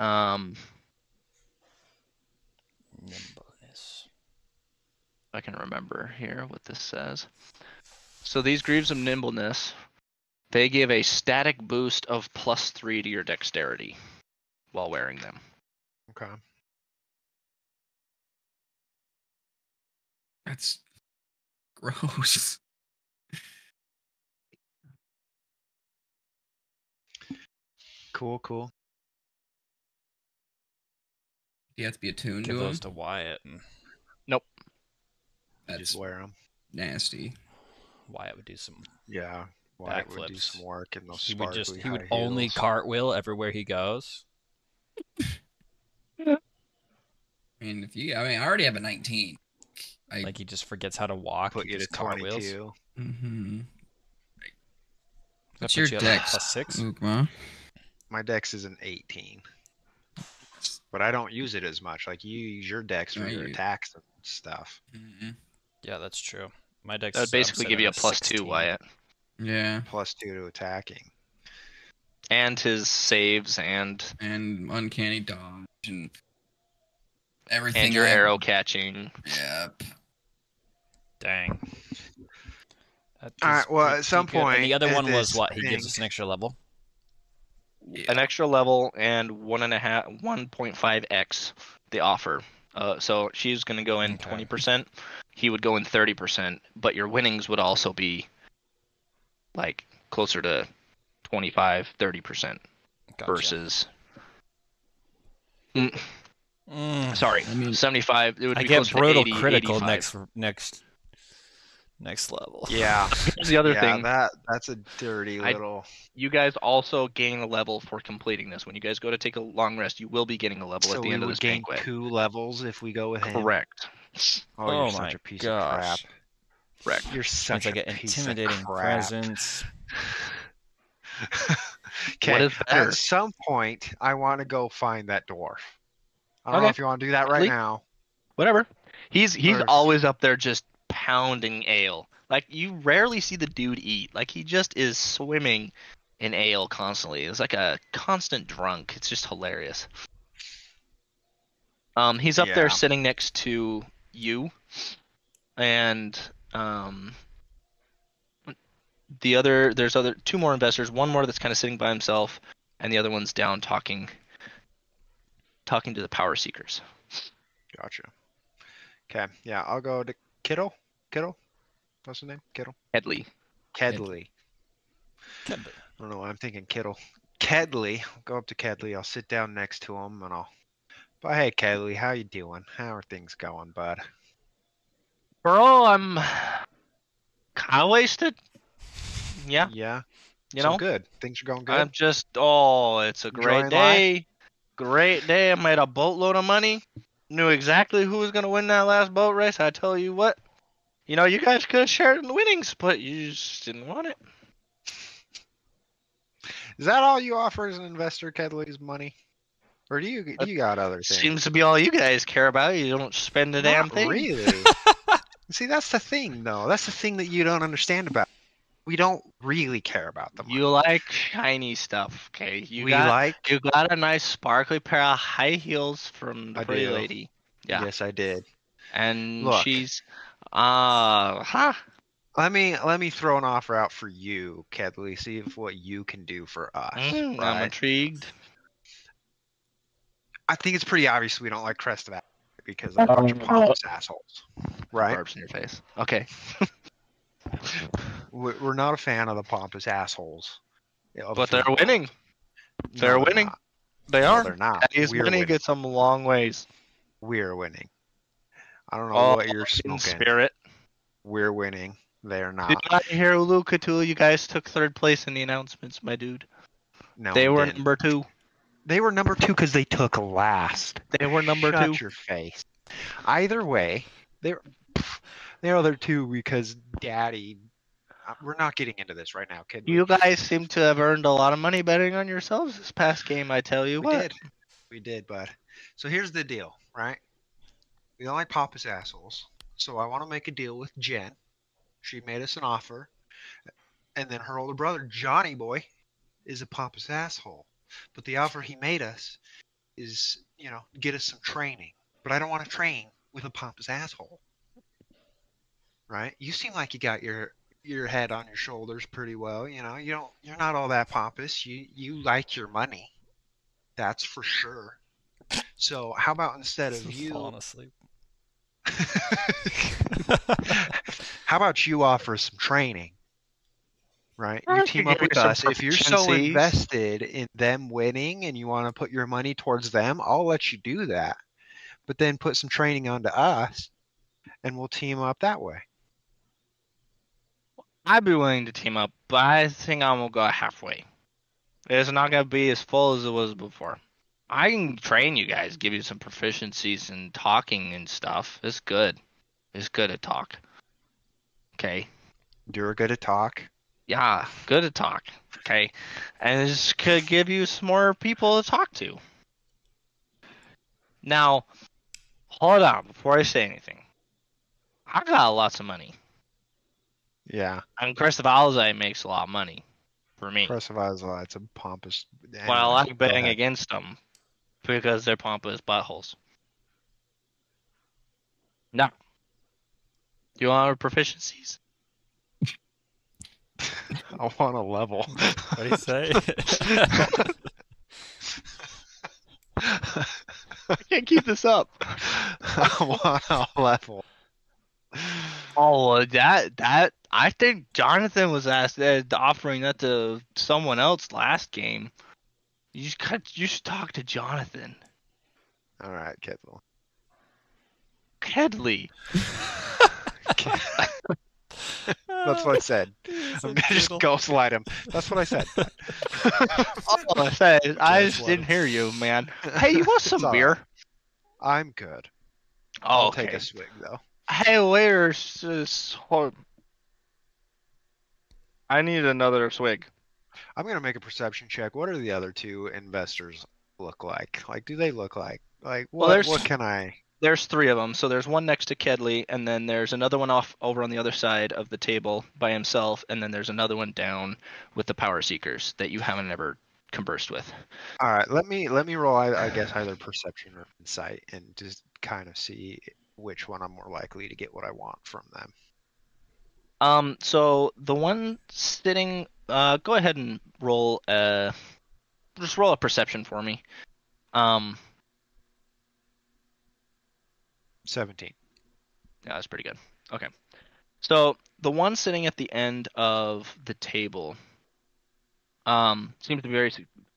Um, Nimbleness. I can remember here what this says. So these Greaves of Nimbleness, they give a static boost of plus three to your dexterity while wearing them. Okay. That's gross. Cool. Cool. You have to be attuned Give to him. those to Wyatt, and You That's just wear them. nasty. Wyatt would do some. Yeah. Wyatt would do some work in those He would just. He would high only cartwheel everywhere he goes. I mean, if you, I mean, I already have a 19. I, Like he just forgets how to walk. put he you to just cartwheels. 22. mm-hmm. That What's your you dex, plus six? Ugma? My dex is an 18. But I don't use it as much. Like you use your dex for Right, your attacks and stuff. Mhm. Yeah, that's true. My dex. That would basically give you a at plus two, Wyatt. Yeah, Plus two to attacking. And his saves and and uncanny dodge and everything. and your I- arrow catching. Yep. Dang. That All well, at some good. And point the other one was what? He gives us an extra level. An extra level and one and a half, one point five x the offer. Uh, so she's gonna go in Okay. twenty percent. He would go in thirty percent, but your winnings would also be like closer to 25, 30 percent Gotcha. versus. Mm, Sorry, I mean- seventy five. It would I be get brutal to 80, critical 85. next next next level. Yeah. Here's the other yeah, thing. that that's a dirty I- little. you guys also gain a level for completing this. When you guys go to take a long rest, you will be getting a level So at the end of would this gain banquet. two levels if we go with him. Correct. Oh, Oh you're my such a piece gosh. of crap. Correct. You're such Means I a get piece intimidating of crap. presence. okay. What is better? At some point, I want to go find that dwarf. I don't know if you want to do that right Lee? now. Whatever. He's he's Or- always up there just pounding ale. Like you rarely see the dude eat. Like he just is swimming in ale constantly. It's like a constant drunk. It's just hilarious. Um, he's up there sitting next to you, and um, the other there's other two more investors. One more that's kind of sitting by himself, and the other one's down talking, talking to the power seekers. Gotcha. Okay. Yeah, I'll go to Kittle. Kittle. What's his name? Kittle. Headley. Kedley. I don't know. why I'm thinking Kittle. Kedley. I'll go up to Kedley. I'll sit down next to him and I'll. But hey, Kedley, how you doing? How are things going, bud? Bro, I'm kind of wasted. Yeah, Yeah. you so know, good. Things are going good. I'm just oh, it's a great Enjoying life? day. Great day. I made a boatload of money. Knew exactly who was gonna win that last boat race. I tell you what, you know, you guys could have shared in the winnings, but you just didn't want it. Is that all you offer as an investor, Kedley's money? Or do you do you got other things? Seems to be all you guys care about. You don't spend a damn Not thing. Really? See, that's the thing, though. That's the thing that you don't understand about. We don't really care about the money. You like shiny stuff, okay? You we got like. you got a nice sparkly pair of high heels from the I pretty do. lady. Yeah. Yes, I did. and Look. she's uh huh Let me let me throw an offer out for you, Kedley. See if what you can do for us. Mm, i'm intrigued I think it's pretty obvious we don't like Crest of Africa because they're a bunch of pompous assholes, right? barbs in your face okay We- We're not a fan of the pompous assholes. of but they're winning they're winning. not. they No, are they're not. His We're money winning. gets them a long ways We're winning. I don't know oh what you're in smoking. spirit We're winning. They're not. did not hear Ulu Cthulhu, you guys took third place in the announcements my dude No, they we were didn't. number two They were number two because they took last. They were number Shut two. your face. Either way, they're they're there two because Daddy. uh, We're not getting into this right now, kid. You guys seem to have earned a lot of money betting on yourselves this past game. I tell you we what. did, we did, bud. So here's the deal, right? We don't like Papa's assholes, so I want to make a deal with Jen. She made us an offer, and then her older brother Johnny Boy is a Papa's asshole. But the offer he made us is, you know, get us some training. But I don't want to train with a Papa's asshole. Right? You seem like you got your your head on your shoulders pretty well. You know, you don't. You're not all that pompous. You you like your money. That's for sure. So how about instead of you? Falling asleep. how about you offer some training? Right? You team up with us. If you're so invested in them winning and you want to put your money towards them, I'll let you do that. But then put some training onto us and we'll team up that way. I'd be willing to team up, but I think I'm gonna go halfway. It's not gonna be as full as it was before. I can train you guys, give you some proficiencies in talking and stuff. It's good. It's good at talk. Okay. You're good at talk. Yeah, good at talk. Okay. And this could give you some more people to talk to. Now, hold on before I say anything. I got lots of money. Yeah. And Crest of Alizite makes a lot of money for me. Impressive as well. It's a pompous. I like go betting against them because they're pompous buttholes. Now, do you want our proficiencies? I want a level. What do you say? I can't keep this up. I want a level. Oh, that that I think Jonathan was asked uh, offering that to someone else last game. You should cut, you should talk to Jonathan All right, Kedwell. Kedley. That's what I said. I'm gonna just ghost light him. That's what I said. Oh, I said is I Just just didn't hear you, man. Hey, you want some beer? I'm good. Oh, I'll okay. take a swig though. Hey, where's this? hor- I need another swig. I'm gonna make a perception check. What are the other two investors look like? Like, do they look like? Like, Well, what? there's- what can I? There's three of them. So there's one next to Kedley, and then there's another one off over on the other side of the table by himself, and then there's another one down with the power seekers that you haven't ever conversed with. All right, let me let me roll. I, I guess either perception or insight, and just kind of see which one I'm more likely to get what I want from them. Um, so the one sitting, uh, go ahead and roll a, just roll a perception for me. Um, Seventeen. Yeah, that's pretty good. Okay. So the one sitting at the end of the table um, seems to be very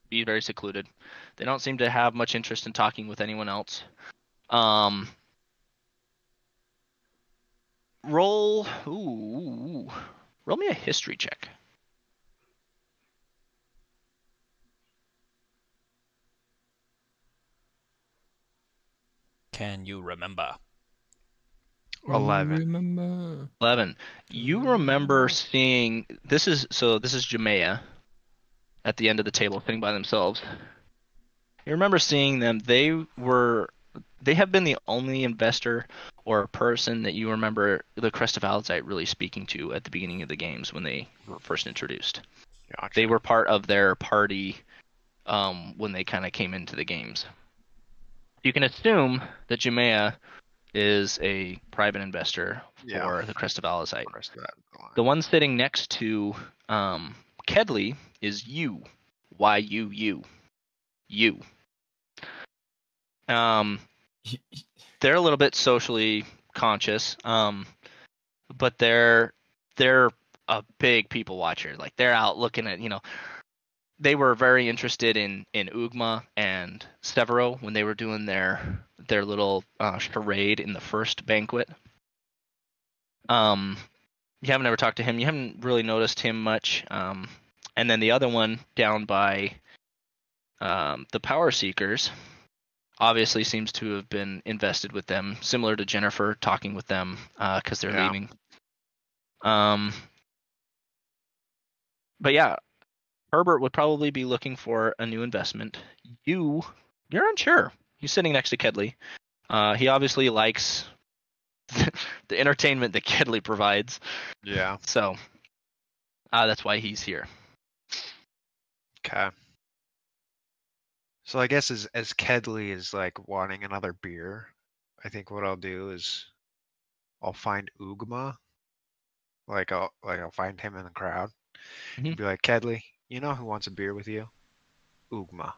be very secluded. They don't seem to have much interest in talking with anyone else. Um, roll ooh, ooh, ooh. roll me a history check. Can you remember? Eleven. Remember. 11. You remember seeing this is so this is Jamea at the end of the table sitting by themselves. You remember seeing them. They were they have been the only investor or person that you remember the Crest of Alizite really speaking to at the beginning of the games when they were first introduced. Gotcha. They were part of their party um, when they kind of came into the games. You can assume that Jamea is a private investor for Yeah. the Crest of Alizite. The rest of that is the line. The one sitting next to um, Kedley is you. Y U U. You. Um, they're a little bit socially conscious, um, but they're they're a big people watcher. Like they're out looking at you know. They were very interested in in Ugma and Severo when they were doing their their little uh, charade in the first banquet. Um, you haven't ever talked to him. You haven't really noticed him much. Um, and then the other one down by Um, the Power Seekers obviously seems to have been invested with them, similar to Jennifer talking with them because they're Yeah. leaving. Um, but yeah, Herbert would probably be looking for a new investment. You, you're unsure. He's sitting next to Kedley. Uh, he obviously likes the entertainment that Kedley provides, Yeah. so uh, that's why he's here. Okay. So I guess as as Kedley is like wanting another beer, I think what I'll do is I'll find Ugma. Like I'll like I'll find him in the crowd. Mhm. And be like, Kedley, you know who wants a beer with you? Ugma.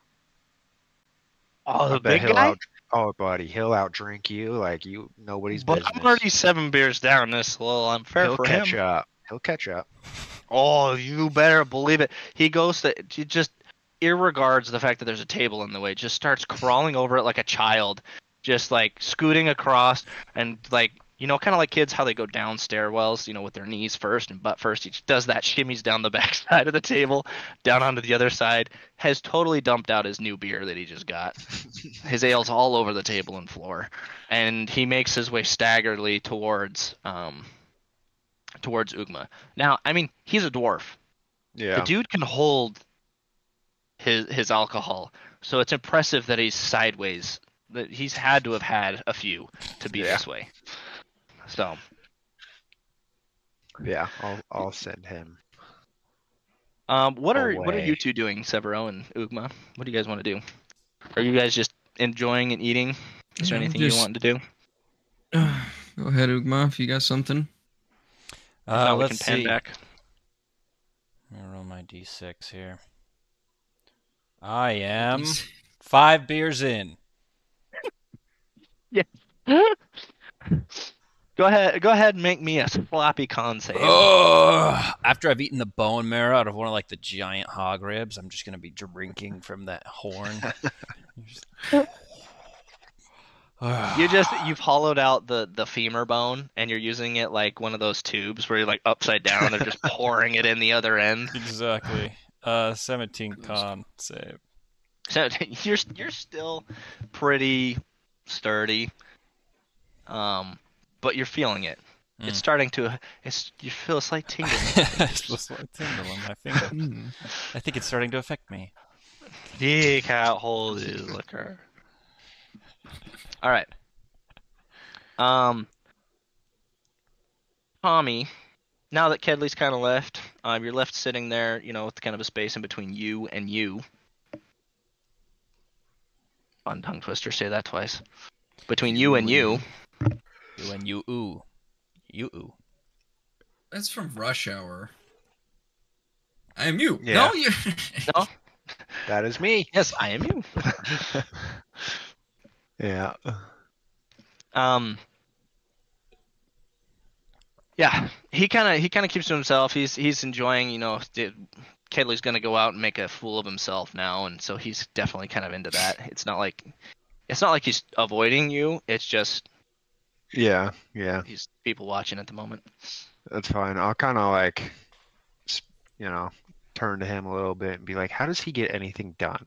Oh, the big he'll guy. out- oh, buddy, he'll outdrink you like you nobody's But business. I'm already seven beers down. This little unfair he'll for catch him. up. He'll catch up. Oh, you better believe it. He goes to he just irregards the fact that there's a table in the way. Just starts crawling over it like a child, just like scooting across and like you know, kind of like kids how they go down stairwells, you know, with their knees first and butt first. He just does that, shimmies down the back side of the table, down onto the other side. Has totally dumped out his new beer that he just got. his ale's all over the table and floor, and he makes his way staggeredly towards um towards Ugma. Now, I mean, he's a dwarf. Yeah. The dude can hold his his alcohol, so it's impressive that he's sideways. That he's had to have had a few to be Yeah. this way. So Yeah. I'll I'll send him. Um, what are what are you two doing, Severo and Ugma? What do you guys want to do? Are you guys just enjoying and eating? Is there anything just- you want to do? Go ahead, Ugma, if you got something. If Uh, not, let's can pan see. back. Let me roll my d6 here. I am five beers in. Go ahead. Go ahead and make me a sloppy con save. Oh, after I've eaten the bone marrow out of one of like the giant hog ribs, I'm just gonna be drinking from that horn. You just you've hollowed out the the femur bone and you're using it like one of those tubes where you're like upside down and just pouring it in the other end. exactly. Uh, 17 con save. So you're you're still pretty sturdy. Um, but you're feeling it. It's Mm. starting to. It's you feel a slight tingle. in it's fingers. tingle on my finger. I think it's starting to affect me. He can't hold his liquor. All right. Um, Tommy. Now that Kedley's kind of left, um, you're left sitting there, you know, with kind of a space in between you and you. Fun tongue twister. Say that twice. Between you and you. You and you ooh. You ooh. That's from Rush Hour. I am you. Yeah. No, you. No. That is me. Yes, I am you. Yeah. Um. Yeah, he kind of he kind of keeps to himself. He's he's enjoying, you know, Kedley's gonna go out and make a fool of himself now, and so he's definitely kind of into that. It's not like it's not like he's avoiding you. It's just Yeah. Yeah. he's people watching at the moment. That's fine. I'll kind of like, you know, turn to him a little bit and be like, "How does he get anything done?"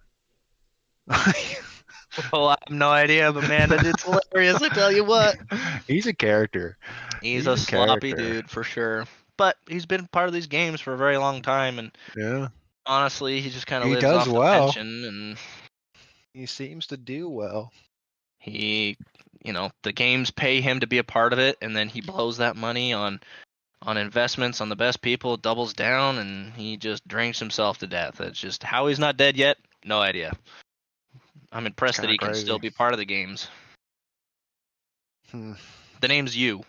Oh, I have no idea, but man, that it's hilarious. I tell you what, He's a character. he's, He's a a sloppy character. dude for sure. But he's been part of these games for a very long time, and Yeah. honestly, he just kind of lives does off well. and. He seems to do well. he you know the games pay him to be a part of it and then he blows that money on on investments on the best people doubles down and he just drinks himself to death it's just how he's not dead yet no idea i'm impressed that he can still be part of the games Hmm. the name's you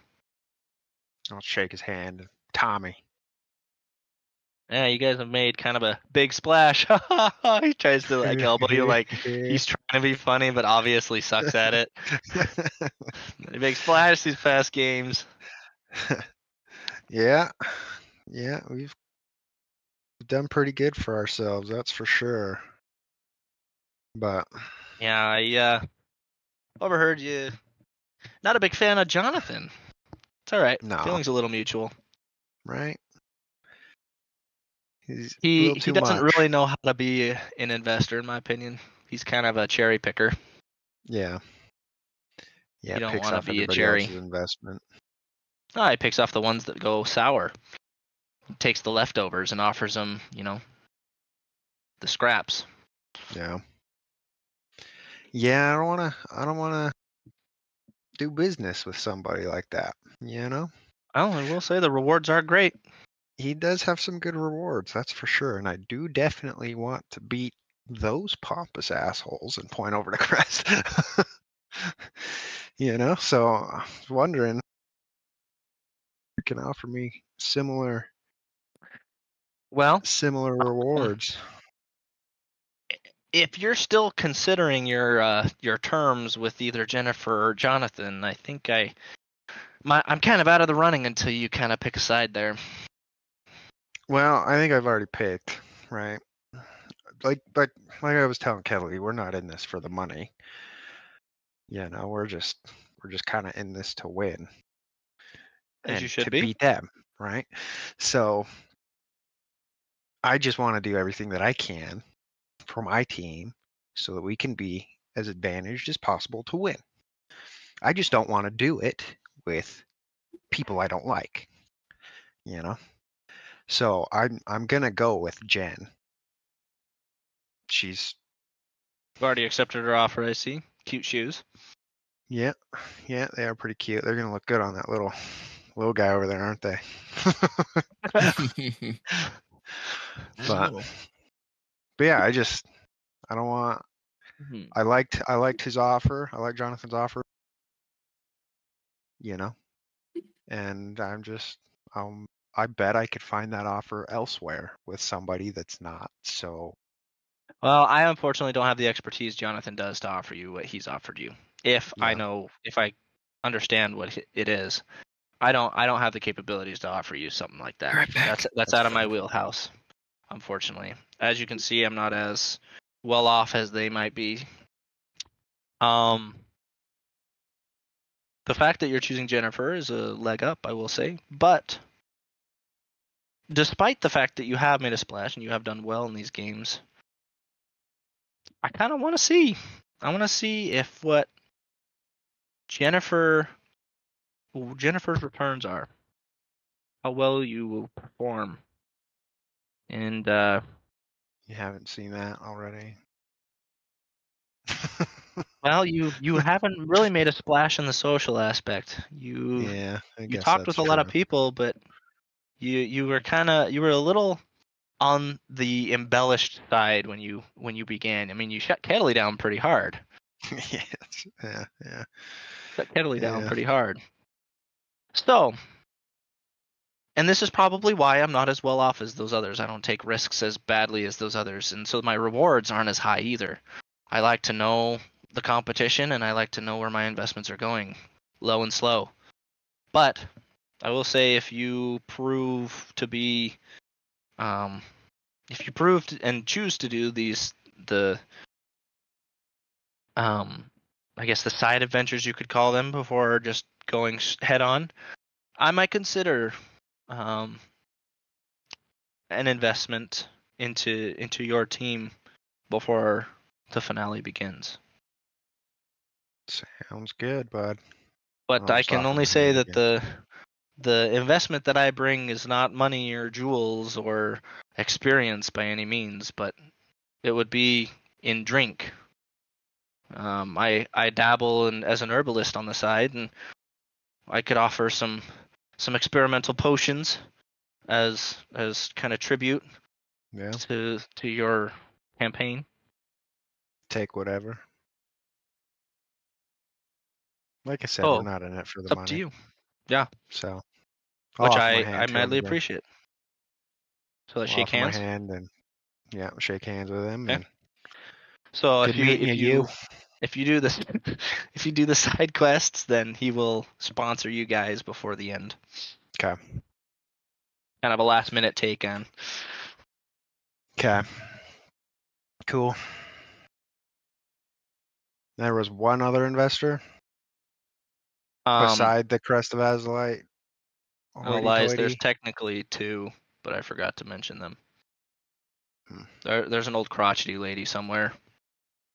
I'll shake his hand. Tommy. yeah you guys have made kind of a big splash he tries to like elbow you like he's trying to be funny but obviously sucks at it big splash these past games yeah. Yeah. We've done pretty good for ourselves. That's for sure. But Yeah, I uh, overheard you. Not a big fan of Jonathan. It's all right. No. Feelings a little mutual. right. He's he he doesn't much. really know how to be an investor, in my opinion. He's kind of a cherry picker. Yeah. Yeah, don't picks wanna off be a cherry. investment. Ah, he picks off the ones that go sour. Takes the leftovers and offers them, you know, the scraps. Yeah. Yeah, I don't wanna I don't wanna do business with somebody like that. You know? Well, I will say the rewards are great. He does have some good rewards, that's for sure. And I do definitely want to beat those pompous assholes and point over to Crest. you know, so I was wondering if you can offer me similar Well, similar rewards. If you're still considering your uh, your terms with either Jennifer or Jonathan, I think I my I'm kind of out of the running until you kind of pick a side there. Well, I think I've already picked, right? Like like like I was telling Kelly, we're not in this for the money. You know, we're just we're just kind of in this to win. As you and should to be. beat them, right? So I just want to do everything that I can for my team so that we can be as advantaged as possible to win. I just don't want to do it with people I don't like. You know? So I'm I'm gonna go with Jen. She's You've already accepted her offer, I see. Cute shoes. yeah, yeah, they are pretty cute. They're gonna look good on that little little guy over there, aren't they? but but yeah, I just I don't want Hmm. I liked I liked his offer. I like Jonathan's offer. You know. And I'm just um I bet I could find that offer elsewhere with somebody that's not so Well, I unfortunately don't have the expertise Jonathan does to offer you what he's offered you. If I know, if I understand what it is, I don't. I don't have the capabilities to offer you something like that. Right. That's that's out of my wheelhouse. Unfortunately, as you can see, I'm not as well off as they might be. Um, the fact that you're choosing Jennifer is a leg up, I will say. But despite the fact that you have made a splash and you have done well in these games, I kind of want to see. I want to see if what Jennifer Jennifer's returns are. How well you will perform. And uh you haven't seen that already. well, you you haven't really made a splash in the social aspect. You yeah, I you talked with a lot of people, but you you were kind of you were a little on the embellished side when you when you began. I mean, you shut Kelly down pretty hard. yes. Yeah, yeah. Shut Kelly down pretty hard. So, and this is probably why I'm not as well off as those others. I don't take risks as badly as those others, and so my rewards aren't as high either. I like to know the competition, and I like to know where my investments are going, low and slow. But I will say, if you prove to be, um, if you prove and choose to do these the, um, I guess the side adventures you could call them before just going head on, I might consider um, an investment into into your team before the finale begins. Sounds good, bud. But I can only say that again. the the investment that I bring is not money or jewels or experience by any means, but it would be in drink. Um, I I dabble in as an herbalist on the side, and I could offer some some experimental potions as as kind of tribute Yeah, to to your campaign. take whatever. Like I said, Oh, we're not in it for the up money. to you, Yeah. So, which I I madly appreciate. So let's shake hands. Hand and yeah, shake hands with him. Okay. And So if you if you. you if you do this if you do the side quests, then he will sponsor you guys before the end. Okay. Kind of a last minute take on. Okay. Cool. There was one other investor Um, beside the Crest of well, lies, there's technically two, but I forgot to mention them. There, there's an old crotchety lady somewhere.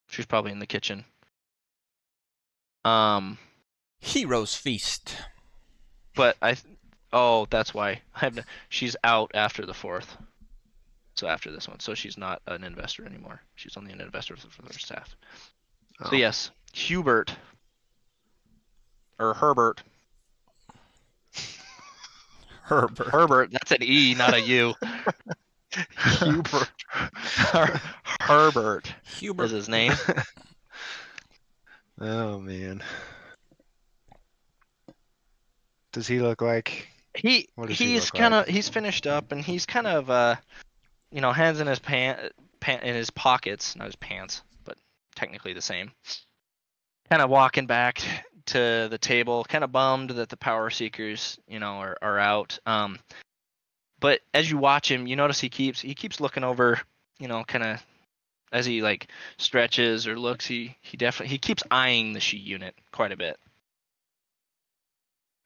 She's probably in the kitchen. Um, Heroes Feast. but I, th- oh, that's why I have. n- She's out after the fourth. So after this one, so she's not an investor anymore. She's only an investor for the staff. Oh. So yes, Hubert or Herbert. Herbert. Herbert, that's an E, not a U. Hubert. Her- Herbert is his name. Oh man. Does he look like? He does he he's kind of like? he's finished up and he's kind of uh, you know, hands in his pant, pant in his pockets, not his pants, but technically the same. Kind of walking back to the table, kind of bummed that the power seekers, you know, are are out. Um, but as you watch him, you notice he keeps he keeps looking over, you know, kind of as he like stretches or looks. He he definitely he keeps eyeing the she unit quite a bit.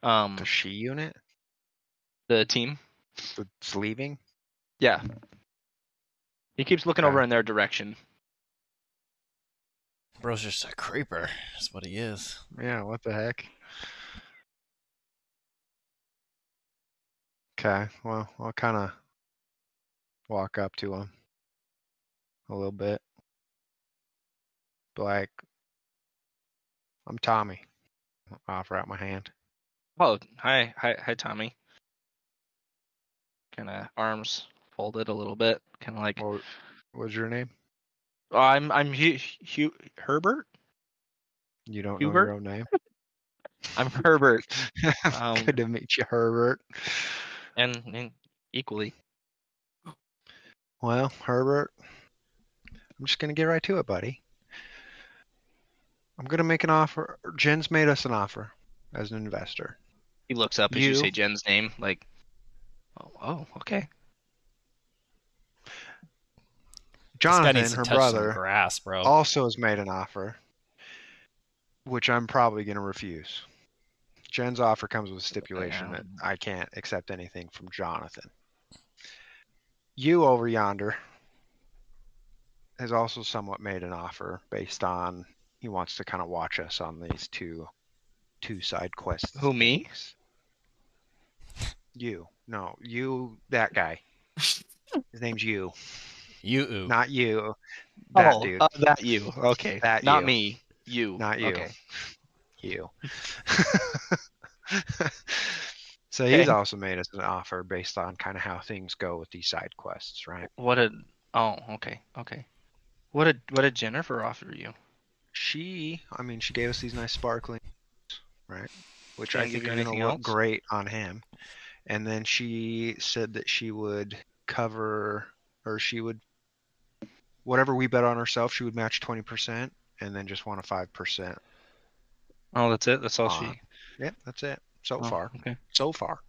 Um, The she unit the team. that's leaving. Yeah. He keeps looking Okay. over in their direction. Bro's just a creeper. That's what he is. Yeah. What the heck? Okay. Well, I'll kind of walk up to him a little bit. Be like, I'm Tommy. I Offer out my hand. Oh, hi, hi, hi, Tommy. Kind of arms folded a little bit, kind of like What was your name? oh, I'm I'm Hugh, Hugh Herbert. You don't Hubert? know your own name. I'm Herbert, Um, Good to meet you, Herbert. and, and equally. Well, Herbert, I'm just gonna get right to it, buddy. I'm gonna make an offer. Jen's made us an offer as an investor. He looks up as you, You- say Jen's name, like, oh, oh, okay. this guy Jonathan, her brother, some grass, bro. also has made an offer, which I'm probably gonna refuse. Jen's offer comes with a stipulation that I can't accept anything from Jonathan. You over yonder has also somewhat made an offer based on he wants to kind of watch us on these two two side quests. Who, me? You. No, you that guy. His name's you. you. Not you. That oh, dude. uh, that you. Okay. That Not you. me. You. Not you. Okay. You. so he's also made us an offer based on kind of how things go with these side quests, right? What did? Oh, okay, okay. What did what did Jennifer offer you? She, I mean, she gave us these nice sparkling, right? Which She I think are going to look else? great on him. And then she said that she would cover, or she would, whatever we bet on ourselves, she would match 20% and then just want a 5%. Oh, that's it. That's all she. Yep, that's it so oh, far. Okay. so far.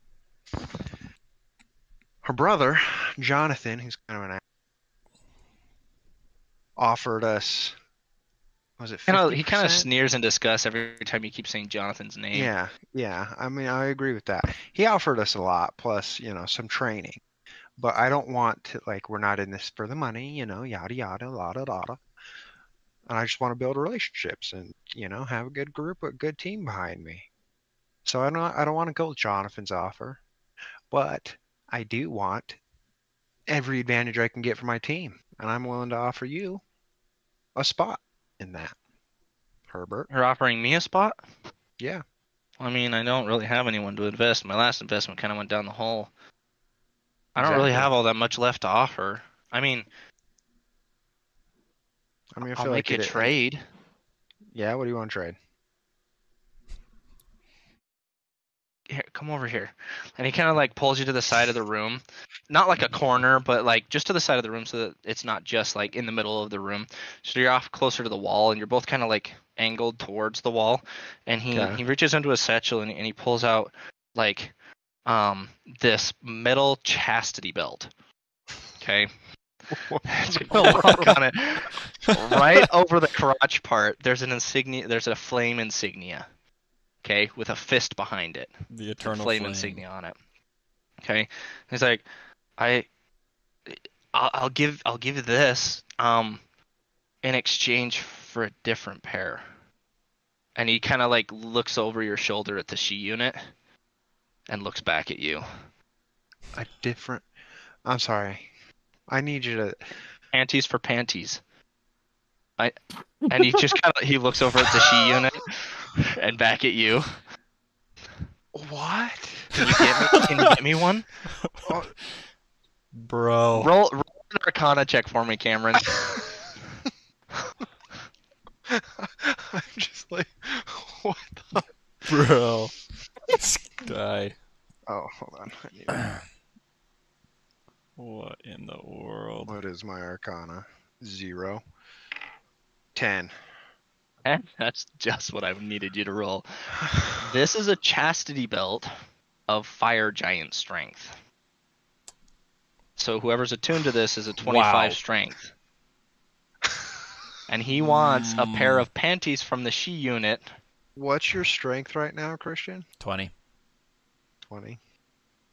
Her brother, Jonathan, who's kind of an offered us was it Kind of, he kind of sneers in disgust every time you keep saying Jonathan's name. Yeah, yeah. I mean, I agree with that. He offered us a lot plus, you know, some training. But I don't want to like we're not in this for the money, you know, yada yada, la da da. And I just want to build relationships and, you know, have a good group, a good team behind me. So I don't I don't want to go with Jonathan's offer, but I do want every advantage I can get for my team, and I'm willing to offer you a spot in that. Herbert. You're offering me a spot? Yeah. I mean, I don't really have anyone to invest. My last investment kind of went down the hole. I don't really have all that much left to offer. I mean, I mean, I I'll feel make like a it- trade. Yeah, what do you want to trade? Here, come over here. And he kind of like pulls you to the side of the room. Not like a corner, but like just to the side of the room so that it's not just like in the middle of the room. So you're off closer to the wall and you're both kind of like angled towards the wall. And he, Okay. he reaches into his satchel and, and he pulls out like um this metal chastity belt. Okay. It's gonna lock on it. Right over the crotch part, there's an insignia there's a flame insignia. Okay, with a fist behind it The the eternal flame, flame. insignia on it. Okay, he's like, I, I'll, I'll give I'll give you this um in exchange for a different pair. And he kind of like looks over your shoulder at the she unit and looks back at you. A different. I'm sorry. I need you to. Panties for panties. I and he just kind of he looks over at the she unit and back at you. What? Can you get me? Can you get me one? Bro. Roll, roll an Arcana check for me, Cameron. I'm just like, what the? Bro. This guy. Oh, hold on. I need to- What in the world? what is my Arcana? Zero. Ten. And that's just what I needed you to roll. This is a chastity belt of fire giant strength. So whoever's attuned to this is a 25 Wow. strength. And he wants a pair Mm. of panties from the she unit. What's your strength right now, Christian? 20. 20.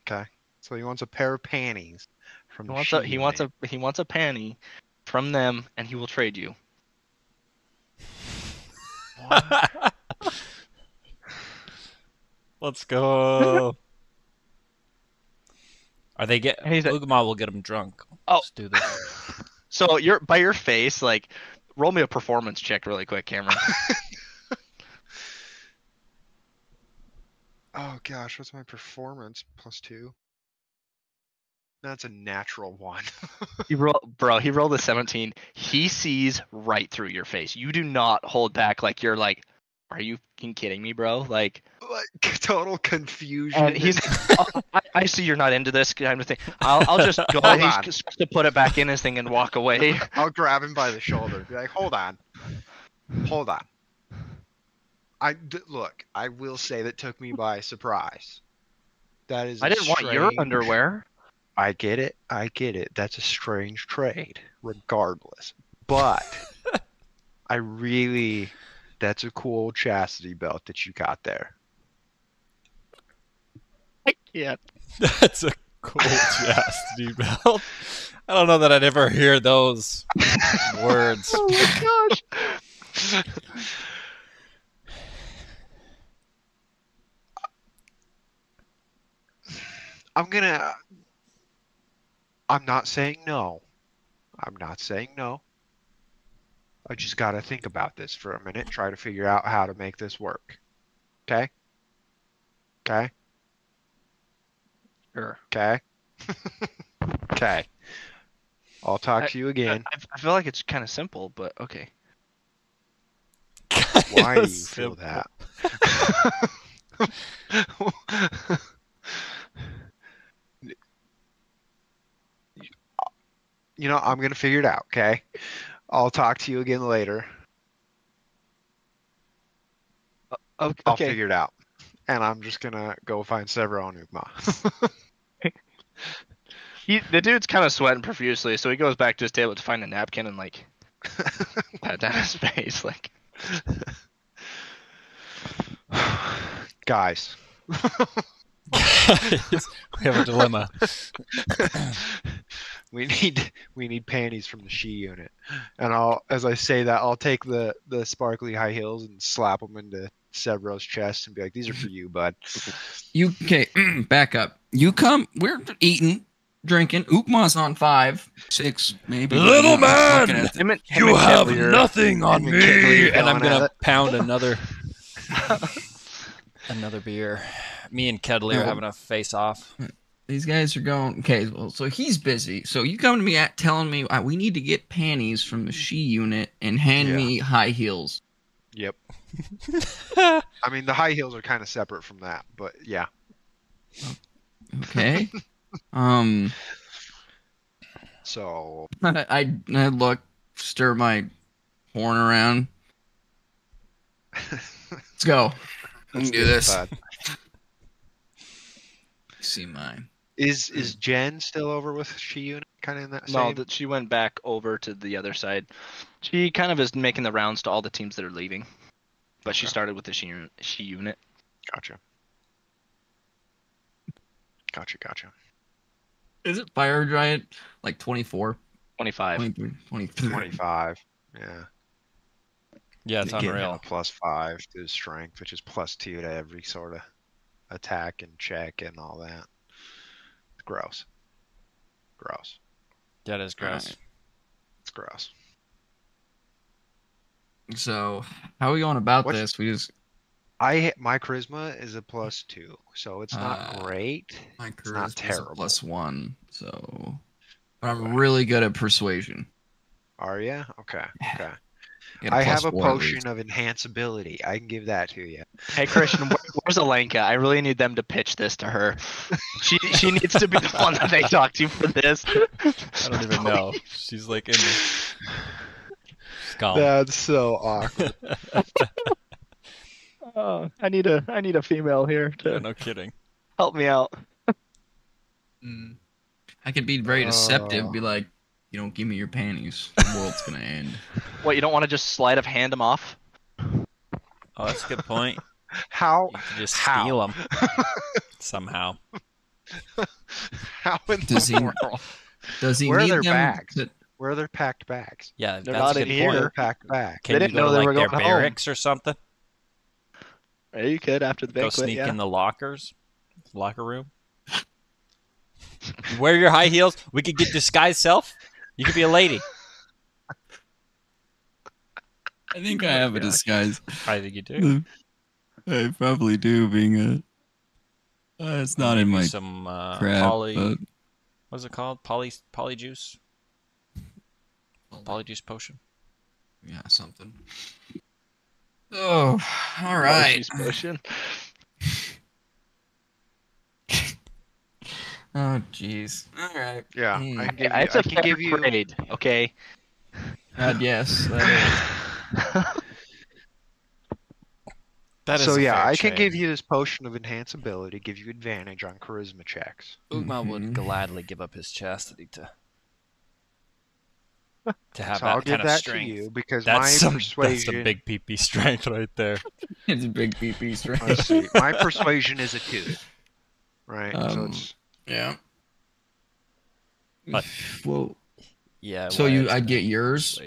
Okay. So he wants a pair of panties from He the wants she a he wants a he wants a panty from them and he will trade you. Let's go. Are they get? And he's like- Ugma will get him drunk. Oh. Let's do this. So you're by your face, like roll me a performance check really quick, Cameron. Oh gosh, what's my performance? Plus two. That's a natural one. He roll, bro. He rolled a 17. He sees right through your face. You do not hold back. Like you're like, are you fucking kidding me, bro? Like, like total confusion. and he's, oh, I, I see you're not into this kind of thing. I'll, I'll just go. Hold He's on. supposed to put it back in his thing and walk away. I'll grab him by the shoulder. Be like, hold on, hold on. I d- look. I will say that took me by surprise. That is. I didn't want your underwear. I get it. I get it. That's a strange trade, regardless. But I really, that's a cool chastity belt that you got there. I can't. That's a cool chastity belt. I don't know that I'd ever hear those words. Oh my gosh. I'm gonna. I'm not saying no. I'm not saying no. I just gotta think about this for a minute. Try to figure out how to make this work. Okay. Okay. Sure. Okay. okay. I'll talk I- to you again. I, I feel like it's kind of simple, but okay. Why do you That's feel that? you know, I'm gonna figure it out. Okay. I'll talk to you again later. Okay. I'll figure it out. And I'm just gonna go find Severo and Ugma. He, the dude's kind of sweating profusely, so he goes back to his table to find a napkin and like pat down his face. Like, Guys, Guys, we have a dilemma. We need we need panties from the she unit. And I'll as I say that, I'll take the the sparkly high heels and slap them into Severo's chest and be like, "These are for you, bud." You okay? back up. You come. We're eating, drinking. Ugma's on five, six, maybe. Little I'm man! at him and, him You have Cavalier- nothing on him and me, and I'm going at gonna pound another another beer. Me and Kedley are having a face off. Hmm. These guys are going. Okay, well, so he's busy. So you come to me at telling me uh, we need to get panties from the she unit and hand Yeah. me high heels. Yep. I mean, the high heels are kind of separate from that, but yeah. Okay. um, So I I look, stir my horn around. Let's go. let's do this. See mine. Is hmm. is Jen still over with she unit? Kind of in that No, same. that she went back over to the other side. She kind of is making the rounds to all the teams that are leaving, but she Okay. started with the she, uni- she unit. Gotcha. Gotcha. Gotcha. Is it fire giant like 24? 25. 23, 23. 25. Yeah. Yeah, it's Getting unreal. plus five to his strength, which is plus two to every sort of attack and check and all that. It's gross. Gross. That is gross. Alright. It's gross. So, how are we going about What's- this? We just I hit my charisma is a plus two, so it's not Uh, great. my charisma It's not charisma's a terrible. plus one, so but I'm really good at persuasion. Are you? Okay. Okay. Get I plus have a four potion least. of enhanceability. I can give that to you. Hey Christian, where, where's Alenka? I really need them to pitch this to her. She she needs to be the one that they talk to for this. I don't even know. She's like in the. She's gone. That's so awkward. Oh, I need a I need a female here Yeah, no kidding. help me out. Mm. I could be very deceptive. Oh. Be like, you don't give me your panties, the world's gonna end. What you don't want to just sleight of hand them off? Oh, that's a good point. How You can just How? steal them somehow. how in Does the he- world? Does he Where are need their them? bags? to- Where are their packed bags? Yeah, They're that's not a in good here. point. They're packed bags. Can They didn't go know to they like were their going home. barracks or something? Yeah, you could after the Go banquet. sneak yeah. in the lockers, locker room. Wear your high heels. We could get disguised self. You could be a lady. I think I have a disguise. I think you do. I probably do, being a. Uh, it's not in my some uh, crap, poly. but What's it called? Poly poly polyjuice. Polyjuice potion. yeah, something. Oh, all right. She's pushing. Oh, jeez. All right. Yeah, Hmm. I can give you. it's I a can give you. trade, okay. God, yes. That That is so yeah, fair I can give you this potion of enhanceability, give you advantage on charisma checks. Ugma Mhm. would gladly give up his chastity to to have so that I'll give of that strength. to you because That's my some that's persuasion. the big PP strength right there. it's a big PP strength. my persuasion is a two. Right. so Um, it's Yeah. But- well, Yeah. so you, I'd get yours.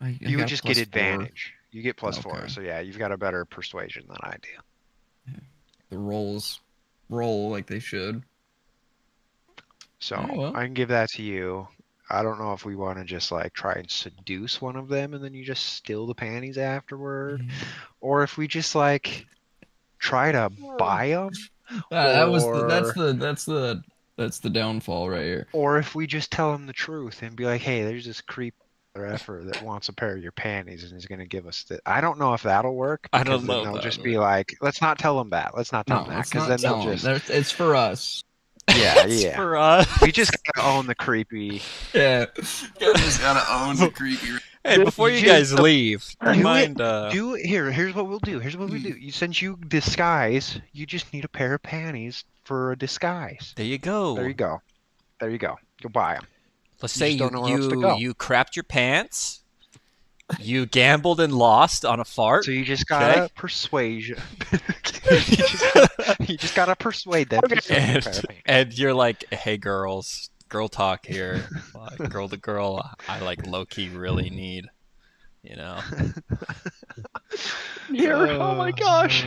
I, I you would just plus get four. advantage. You get plus four. Okay. So yeah, you've got a better persuasion than I do. The rolls roll like they should. So Oh, well. I can give that to you. I don't know if we want to just like try and seduce one of them and then you just steal the panties afterward, mm-hmm. or if we just like try to buy them, Ah, that was the, that's the that's the that's the downfall right here. or if we just tell them the truth and be like, hey, there's this creep or effer that wants a pair of your panties and is going to give us the. I don't know if that'll work. I don't know Then they'll just that'll be like, let's not tell them that. Let's not tell No, them that let's because not then tell they'll 'em. just. There's- It's for us. Yeah, yeah. It's yeah. For us. We just gotta own the creepy. Yeah. We just gotta own the creepy. Hey, before you guys leave, do Do it- mind? Uh, Do here. Here's what we'll do. Here's what we do. You since you disguise, you just need a pair of panties for a disguise. there you go. There you go. There you go. Go buy them. Let's You say you don't know where else to you, you crapped your pants. You gambled and lost on a fart. So you just gotta Okay. persuasion. you, just gotta, you just gotta persuade them. to sell you a and, pair of panties. and you're like, hey girls, girl talk here, like, girl to girl. I like low key really need, you know. Here. oh my gosh.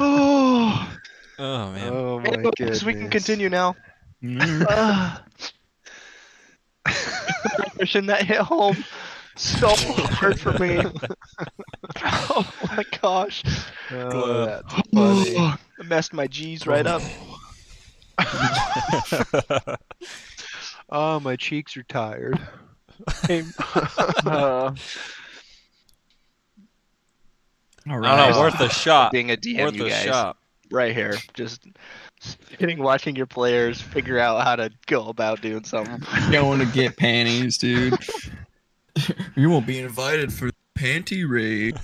oh, Oh man. oh my Anyways, goodness. we can continue now. Mm-hmm. Uh, Christian, that hit home so hard for me. oh my gosh. Oh, that's funny. I messed my G's right up. oh, my cheeks are tired. Uh, All I right. don't know, worth a shot. being a DM, Worth you a guys, shot. right here. Just sitting, watching your players figure out how to go about doing something. You going to get panties, dude. you won't be invited for the panty raid.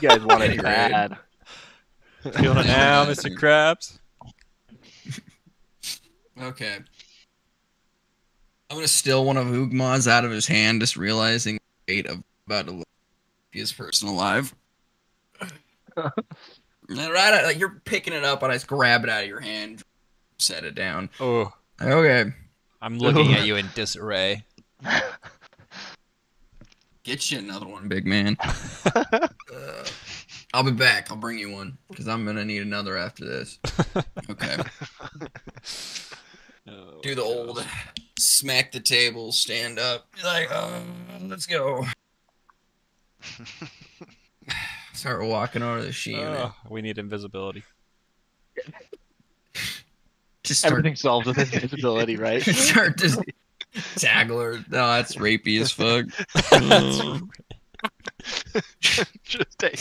You guys want it Anyway. bad. Feeling it now, Mr. Krabs? Okay. I'm gonna steal one of Ugma's out of his hand, just realizing the fate of about to be his person alive. And right, like you're picking it up, and I just grab it out of your hand, set it down. Oh, Okay. I'm looking at you in disarray. Get you another one, big man. Uh, I'll be back. I'll bring you one because I'm gonna need another after this. Okay. Do the old smack the table, stand up, be like, uh, let's go. Start walking over the sheet. Oh, we need invisibility. Just start, Everything solved with invisibility, right? start just tackle her. No, that's rapey as fuck. Just take.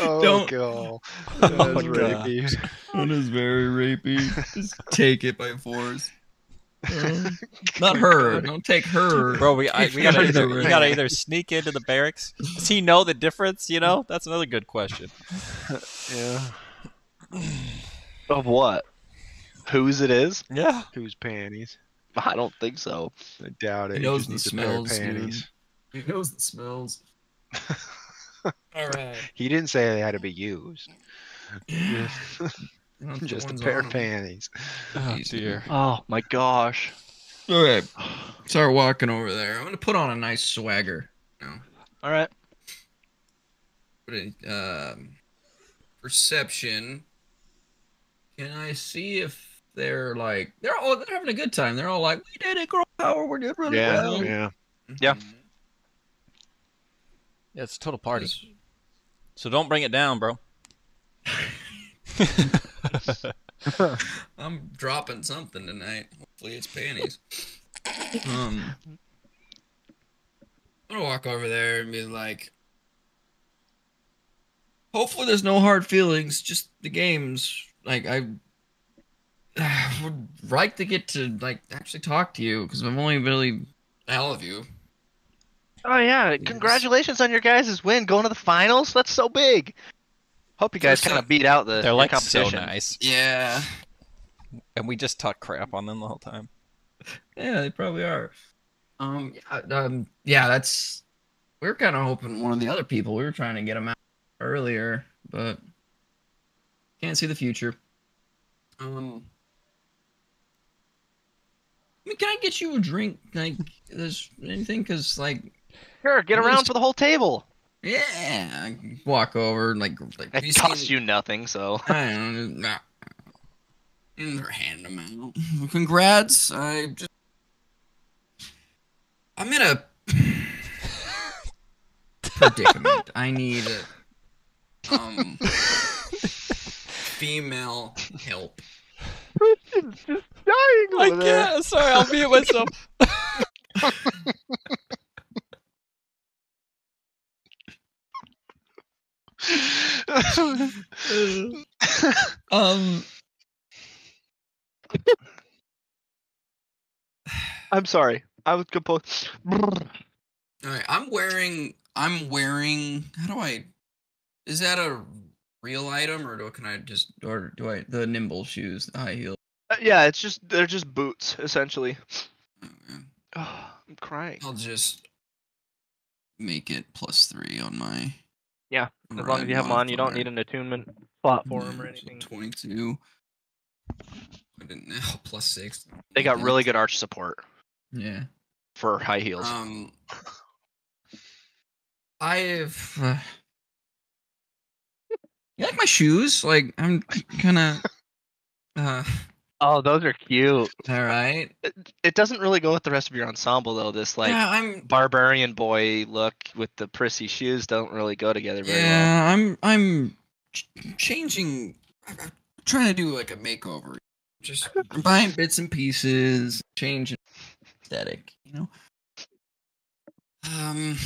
Oh, Don't- God. Oh, That's God. rapey. That is very rapey. Just take it by force. Not her. Don't take her. Bro, we I, we gotta either, we gotta either sneak into the barracks. Does he know the difference? You know, that's another good question. Yeah. of what? Whose it is? Yeah. Whose panties? I don't think so. I doubt it. He knows just the needs a pair of smells, dude. He knows the smells. All right. He didn't say they had to be used. Just a pair of panties. Oh dear. Oh my gosh. Okay. Start walking over there. I'm gonna put on a nice swagger. All right. Put a um, perception. Can I see if they're like they're all they're having a good time? They're all like, we did it, girl power. We did really Yeah, well. yeah. Yeah. Yeah, it's a total party. So don't bring it down, bro. I'm dropping something tonight. Hopefully it's panties. um, I'm gonna walk over there and be like, hopefully there's no hard feelings, just the games. Like I would like to get to like actually talk to you because I've only really all of you. Oh yeah! Congratulations on your guys' win, going to the finals. That's so big. Hope you guys kind of beat out the They're your like so competition. nice, Yeah, and we just talk crap on them the whole time. yeah, they probably are. Um, yeah, um, yeah, that's. We were kind of hoping one of the other people. We were trying to get them out earlier, but can't see the future. Um, I mean, can I get you a drink? Like, there's anything? Cause like, Sure, get Well, around it's- for the whole table. yeah, I walk over and like, like have you It costs seen- you nothing, so. I don't know. And they're them out. Congrats. I just. I'm in a predicament. I need um female help. Christian's just dying I can't. Sorry, I'll be mute myself. Um, I'm sorry. I was composed. all right. I'm wearing. I'm wearing. How do I? Is that a real item, or do can I just or do I the nimble shoes, the high heel? Uh, yeah, it's just they're just boots essentially. Man. Oh, I'm crying. I'll just make it plus three on my. Yeah, As long as you have them on, you don't need an attunement slot for them or anything. Twenty-two. I didn't know plus six. They got really good arch support Yeah. for high heels. Um. I've. Uh, you like my shoes? Like I'm kind of. Uh. Oh, those are cute. All right. It, it doesn't really go with the rest of your ensemble though. This like yeah, I'm. barbarian boy look with the prissy shoes don't really go together very well. Yeah, I'm. I'm ch- changing. I'm I'm trying to do like a makeover. Just buying bits and pieces, changing aesthetic. You know. Um.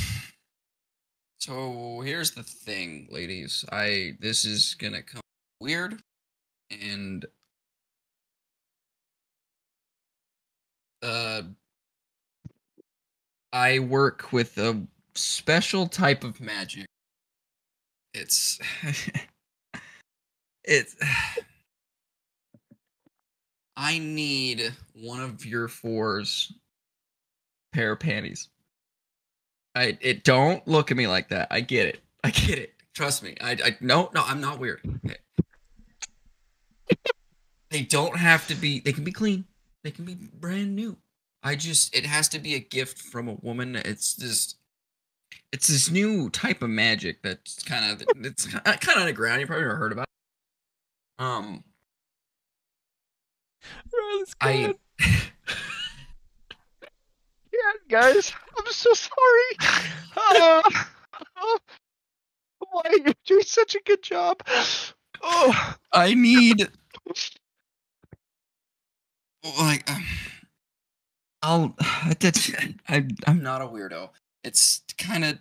So here's the thing, ladies. I this is gonna come weird, and uh, I work with a special type of magic. It's it's. I need one of your fours pair of panties. I it don't look at me like that. I get it. I get it. Trust me. I I no no I'm not weird. Okay. they don't have to be they can be clean. They can be brand new. I just it has to be a gift from a woman. It's just it's this new type of magic that's kind of it's kind of underground. You probably never heard about. It. Um, Riley's I. Yeah, guys, I'm so sorry. Uh, why you're doing such a good job? Oh, I need like um, I'll that's I I'm not a weirdo. It's kind of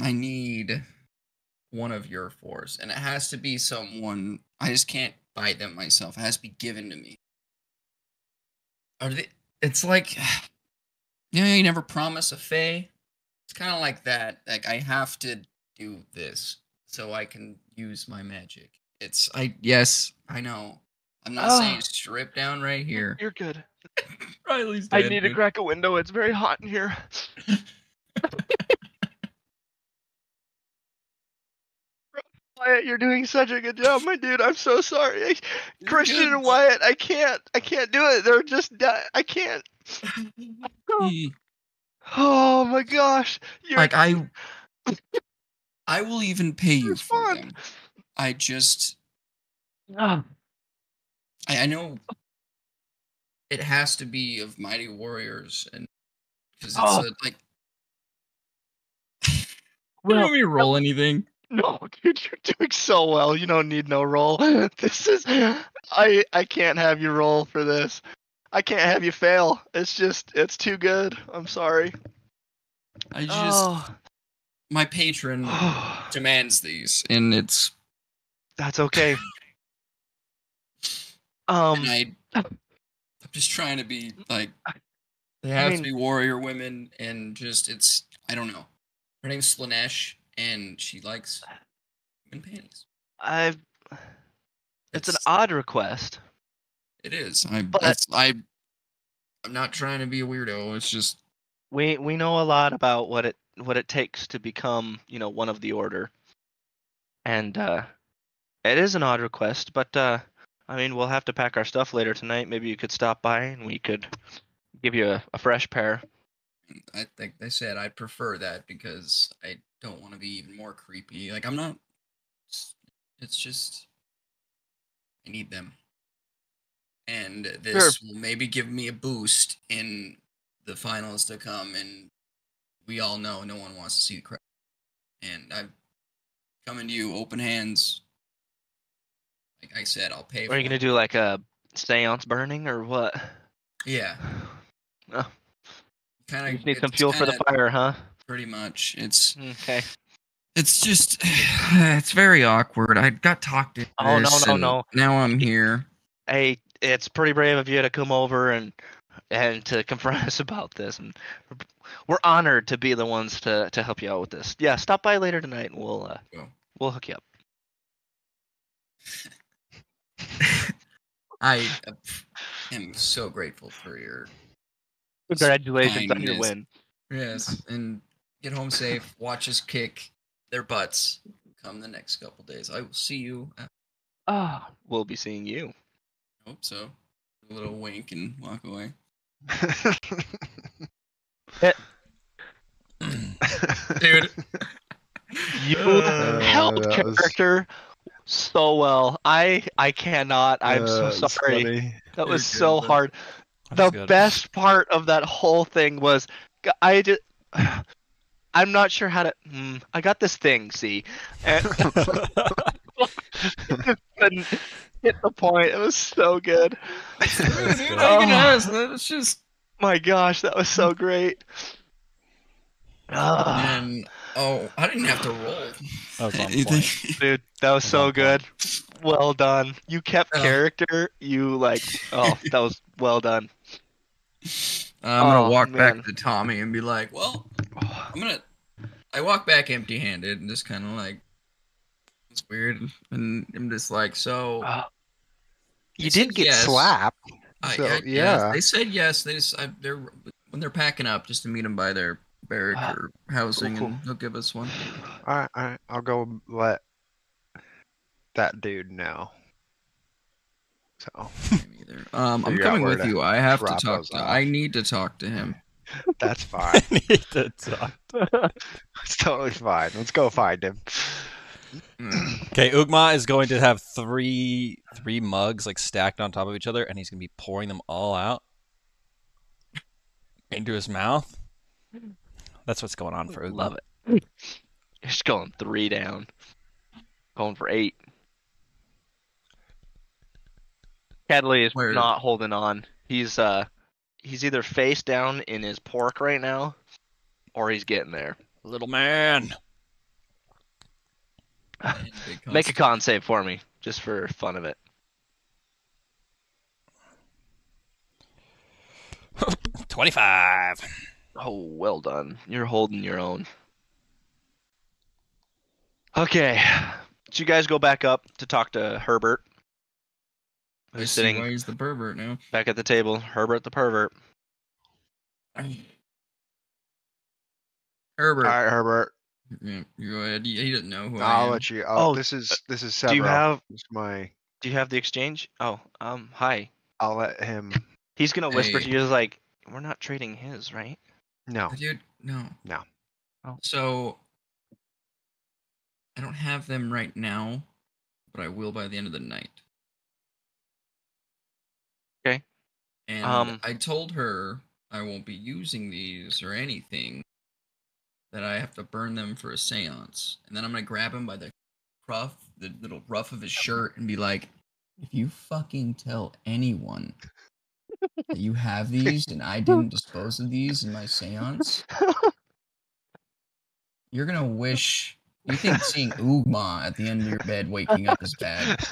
I need one of your fours, and it has to be someone I just can't buy them myself. It has to be given to me. Are they? It's like you know, you never promise a fae. It's kind of like that. Like I have to do this so I can use my magic. It's I yes, I know. I'm not Oh. saying strip down right here. you're good. Riley's I need to crack a window. It's very hot in here. Wyatt, you're doing such a good job, my dude. I'm so sorry. I, Christian and Wyatt, I can't. I can't do it. They're just. di- I can't. Oh my gosh. You're like I I will even pay you for fun. them. I just Ah. I, I know it has to be of Mighty Warriors and because it's Oh. a, like Well, want me to roll anything? No, dude, you're doing so well. You don't need no roll. This is I I can't have you roll for this. I can't have you fail. It's just it's too good. I'm sorry. I just Oh. my patron demands these and it's That's okay. Um and I I'm just trying to be like they I have mean- to be warrior women and just it's I don't know. Her name's Slaanesh and she likes women panties. I've it's an odd request. It is. I But- that's I I'm not trying to be a weirdo. It's just We we know a lot about what it what it takes to become, you know, one of the order. And uh it is an odd request, but uh I mean, we'll have to pack our stuff later tonight. Maybe you could stop by and we could give you a, a fresh pair. I think they said I prefer that because I don't want to be even more creepy. Like I'm not it's- it's just I need them. And this will maybe give me a boost in the finals to come and we all know no one wants to see the crowd. And I'm coming to you open hands. Like I said, I'll pay Are you gonna it. do like a seance burning or what? Yeah. Oh, Kind of just need some fuel for the fire, huh? Pretty much. It's Okay. It's just, it's very awkward. I got talked into Oh, no, no, no. Now I'm here. Hey, it's pretty brave of you to come over and and to confront us about this, and we're, honored to be the ones to to help you out with this. Yeah, stop by later tonight, and we'll uh, we'll hook you up. I am so grateful for your Congratulations on your win. yes, and get home safe. Watch us kick their butts. Come the next couple days. I will see you. I Ah, we'll be seeing you. hope so. A little wink and walk away. Dude, You Uh, held that was- character so well. I I cannot. I'm Uh, so sorry. funny. That was You're so good, hard. That's the good. best part of that whole thing was I just I'm not sure how to. Hmm, I got this thing, see, and couldn't hit the point. It was so good. dude, Oh. I can ask. It's just. My gosh, that was so great. Ah, And oh, I didn't have to roll. That was on point. dude, that was so good. Well done. You kept Oh. character. You like. Oh, that was well done. I'm gonna Oh, walk man. back to Tommy and be like, "Well, I'm gonna." I walk back empty-handed and just kind of like, it's weird, and I'm just like, so. Ah, You They said did get yes. slapped. I, so, I- yeah. they said yes. They just I, they're when they're packing up just to meet them by their barrack Ah, or housing, cool, and they'll give us one. All right, all right, I'll go let that dude know. So either. there. Um, I'm coming with you. I have to talk to. off. I need to talk to him. That's fine. I need to talk. it's totally fine. Let's go find him. Okay, Ugma is going to have three three mugs like stacked on top of each other, and he's gonna be pouring them all out into his mouth. That's what's going on for. Love it. Just going three down. Going for eight. Cadley is Where- not holding on. He's uh he's either face down in his pork right now, or he's getting there. Little man. Make a con save for me, just for fun of it. Twenty-five. Oh, well done. You're holding your own. Okay. So you guys go back up to talk to Herbert. I see sitting why he's the pervert now. back at the table. Herbert the pervert. Herbert. All right, Herbert. Yeah, you go ahead. He, he doesn't know who I I'll am. let you. Oh, Oh, this is this is Severo. Do you have This is my. do you have the exchange? Oh, um, hi. I'll let him. He's gonna whisper Hey. to you like, We're not trading his, right? No. Dude, no. No. Oh. So I don't have them right now, but I will by the end of the night. Okay. And Um, I told her I won't be using these or anything. That I have to burn them for a séance, and then I'm gonna grab him by the ruff, the little ruff of his shirt, and be like, "If you fucking tell anyone you have these and I didn't dispose of these in my séance, you're gonna wish you think seeing Ugma at the end of your bed waking up is bad.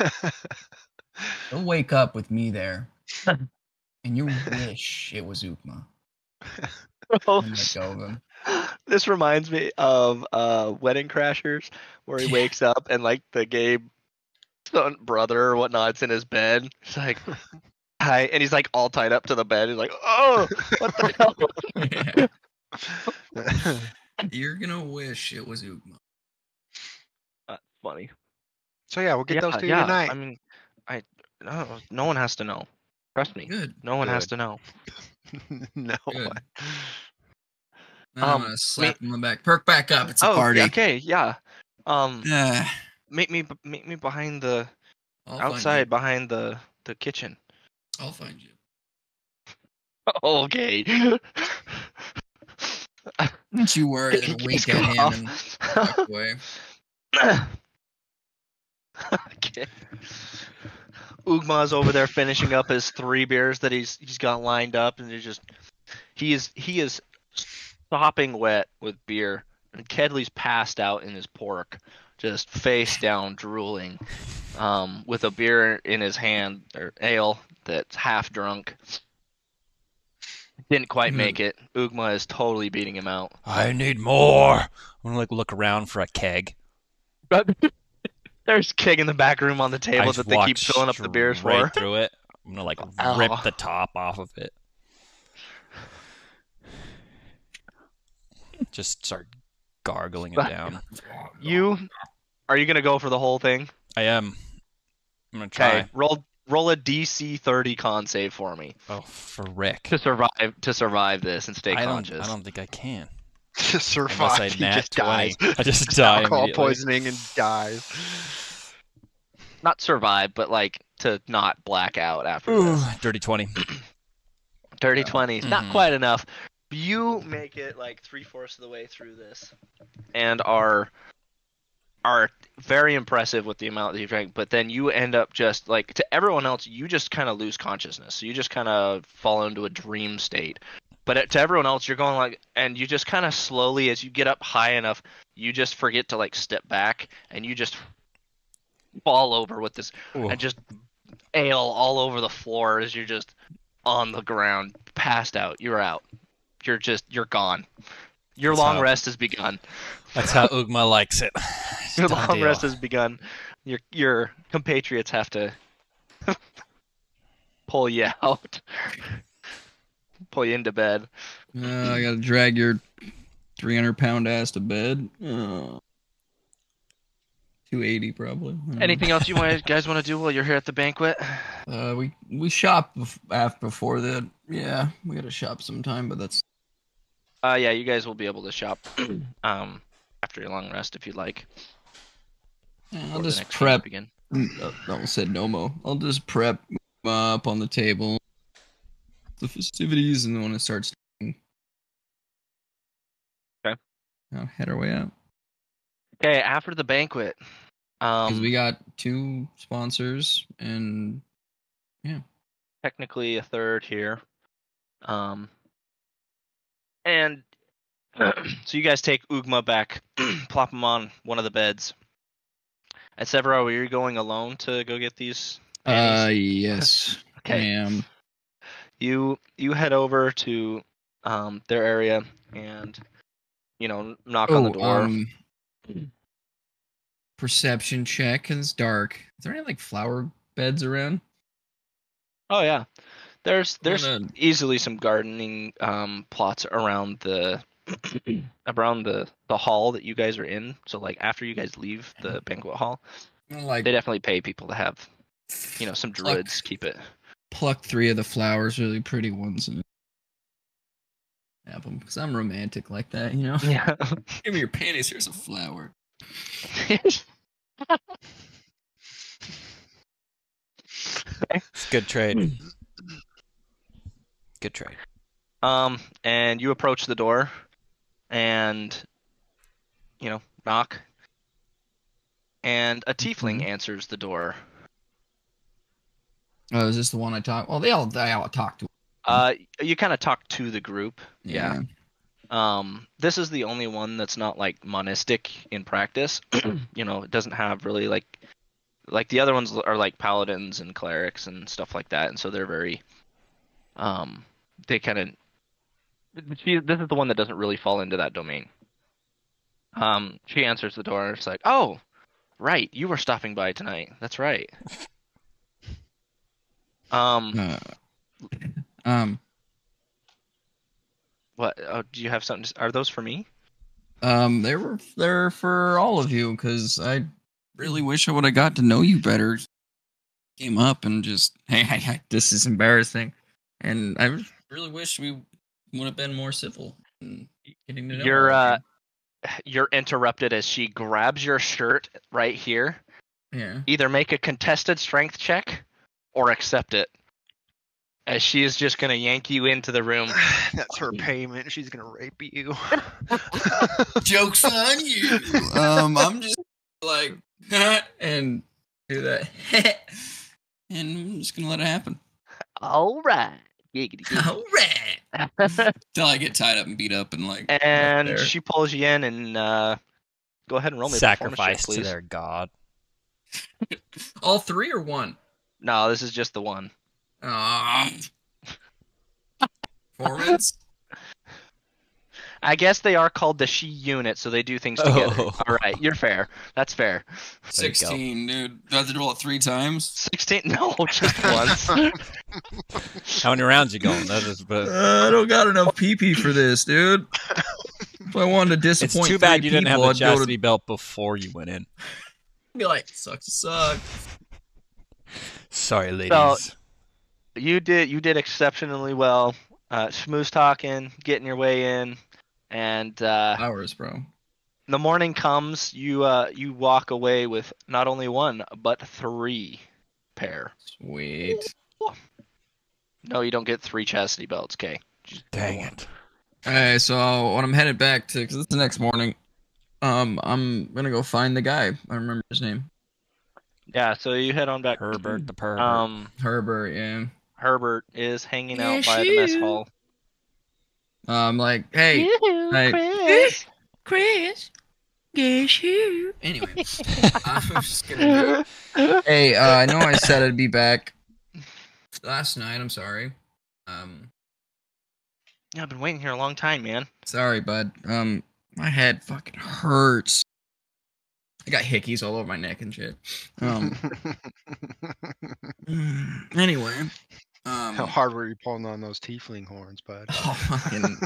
You'll wake up with me there. And you wish it was Ugma. And let go of him. this reminds me of uh Wedding Crashers, where he wakes up and like the gay son brother or whatnot's in his bed. He's like, hi, and he's like all tied up to the bed. He's like, oh, what the hell? You're gonna wish it was Ugma. That's funny. so yeah, we'll get those Yeah, to yeah, you tonight. I mean, I no, no one has to know. Trust me, Good. no one has to know. no. Good. one. Now Um, I'm gonna slap him on the back. Perk back up. It's a oh, party. okay, yeah. Um, Ah, meet me, meet me behind the I'll outside, behind the the kitchen. I'll find you. Okay. Don't you worry. Wink at him and walk away. okay. Ugma's over there finishing up his three beers that he's he's got lined up, and he's just he is he is sopping wet with beer, and Kedley's passed out in his pork, just face down, drooling, um, with a beer in his hand or ale that's half drunk. Didn't quite Mhm. make it. Ugma is totally beating him out. I need more. I'm gonna like look around for a keg. There's keg in the back room on the I table just that they walk keep filling up the beers straight for. through it. I'm gonna like Ow. rip the top off of it. Just start gargling it down. You are you gonna go for the whole thing? I am. I'm gonna try. Okay, roll roll a DC 30 con save for me Oh, for Rick. to survive to survive this and stay I don't. conscious. I don't think I can. to survive, I he just 20. dies. I just die Alcohol poisoning and dies. Not survive, but like to not black out after Ooh, this. dirty twenty. Dirty Yeah. 20, Mhm. not quite enough. You make it like three fourths of the way through this, and are are very impressive with the amount that you drank. But then you end up just like to everyone else, you just kind of lose consciousness. So you just kind of fall into a dream state. But to everyone else, you're going like, and you just kind of slowly, as you get up high enough, you just forget to like step back, and you just fall over with this Ooh. and just ale all over the floor as you're just on the ground, passed out. You're out. You're just you're gone. Your That's long how- rest has begun. That's how Ugma likes it. Your Done long deal. rest has begun. Your your compatriots have to pull you out, pull you into bed. Uh, I gotta drag your 300 pound ass to bed. Oh. 280 probably. I know. Anything else you want, guys want to do while you're here at the banquet? Uh, we we shop bef- after before that. Yeah, we gotta shop sometime, but that's Uh, yeah, you guys will be able to shop um after your long rest if you'd like. yeah, I'll just prep. again. I almost said no mo. I'll just prep up on the table the festivities, and then when it starts, Okay. I'll head our way out Okay, after the banquet, because um, we got two sponsors and yeah, technically a third here. Um, and so you guys take Ugma back, plop him on one of the beds. And Severo, are you going alone to go get these? uh yes, okay. ma'am. You you head over to um their area and you know knock on the door. um, perception check 'cause it's dark. Is there any like flower beds around? oh yeah, there's there's gonna- easily some gardening um plots around the around the the hall that you guys are in. So like after you guys leave the banquet hall, like they definitely pay people to have you know some Pluck. druids keep it. pluck three of the flowers, really pretty ones, and have them. Cause I'm romantic like that, you know. Yeah. Give me your panties. Here's a flower. It's good trade. Good trade. um, and you approach the door, and you know knock, and a tiefling Mhm. answers the door. Oh, is this the one I talk? Well, they all they all talk to. Uh, you kind of talk to the group. Yeah. Um, this is the only one that's not like monistic in practice. you know, it doesn't have really like like the other ones are like paladins and clerics and stuff like that, and so they're very um they kind of she this is the one that doesn't really fall into that domain. Um, she answers the door and it's like, "Oh, right, you were stopping by tonight. That's right." Um, Uh, um. what? Oh, do you have something? To, are those for me? Um. They were there for all of you because I really wish I would have got to know you better. Came up and just hey, hey, hey this is embarrassing, and I really wish we would have been more civil. Getting to know You're uh you're interrupted as she grabs your shirt right here. yeah. Either make a contested strength check or accept it. As she is just gonna yank you into the room. That's her payment. She's gonna rape you. Jokes on you. Um, I'm just like and do that, and I'm just gonna let it happen All right. Giggity, giggity. all right till I get tied up and beat up and like and she pulls you in and uh, go ahead and roll me a check, Sacrifice to please. their god. all three or one. No, this is just the one. Ah. Performance. I guess they are called the she unit, so they do things together. Oh. All right, you're fair. That's fair. There you go. Sixteen, dude. Do I have to roll it three times? Sixteen? No, just once. How many rounds you going? That is, but Uh, I don't got enough PP for this, dude. If I wanted to disappoint, it's disappoint, too bad three you didn't have people, the I'd to- chastity belt before you went in. Be like, sucks to suck. Sorry, ladies. you did you did exceptionally well. Uh, smooth talking, getting your way in, and uh, Hours, bro. the morning comes. You uh, you walk away with not only one but three pair. Sweet. No, you don't get three chastity belts. Okay. Dang it. Alright, so when I'm headed back to, because it's the next morning, um, I'm gonna go find the guy. I remember his name. Yeah. So you head on back. Herbert the pervert. Um, Herbert, yeah. Herbert is hanging out Yes, by the mess you. Hall. Um, like, hey, Hey. Chris. Chris, guess who? Anyway, I'm just gonna. Hey, uh, I know I said I'd be back last night. I'm sorry. Um, Yeah, I've been waiting here a long time, man. sorry, bud. Um, my head fucking hurts. I got hickeys all over my neck and shit. Um, anyway, um, How hard were you pulling on those tiefling horns, bud? oh, fucking,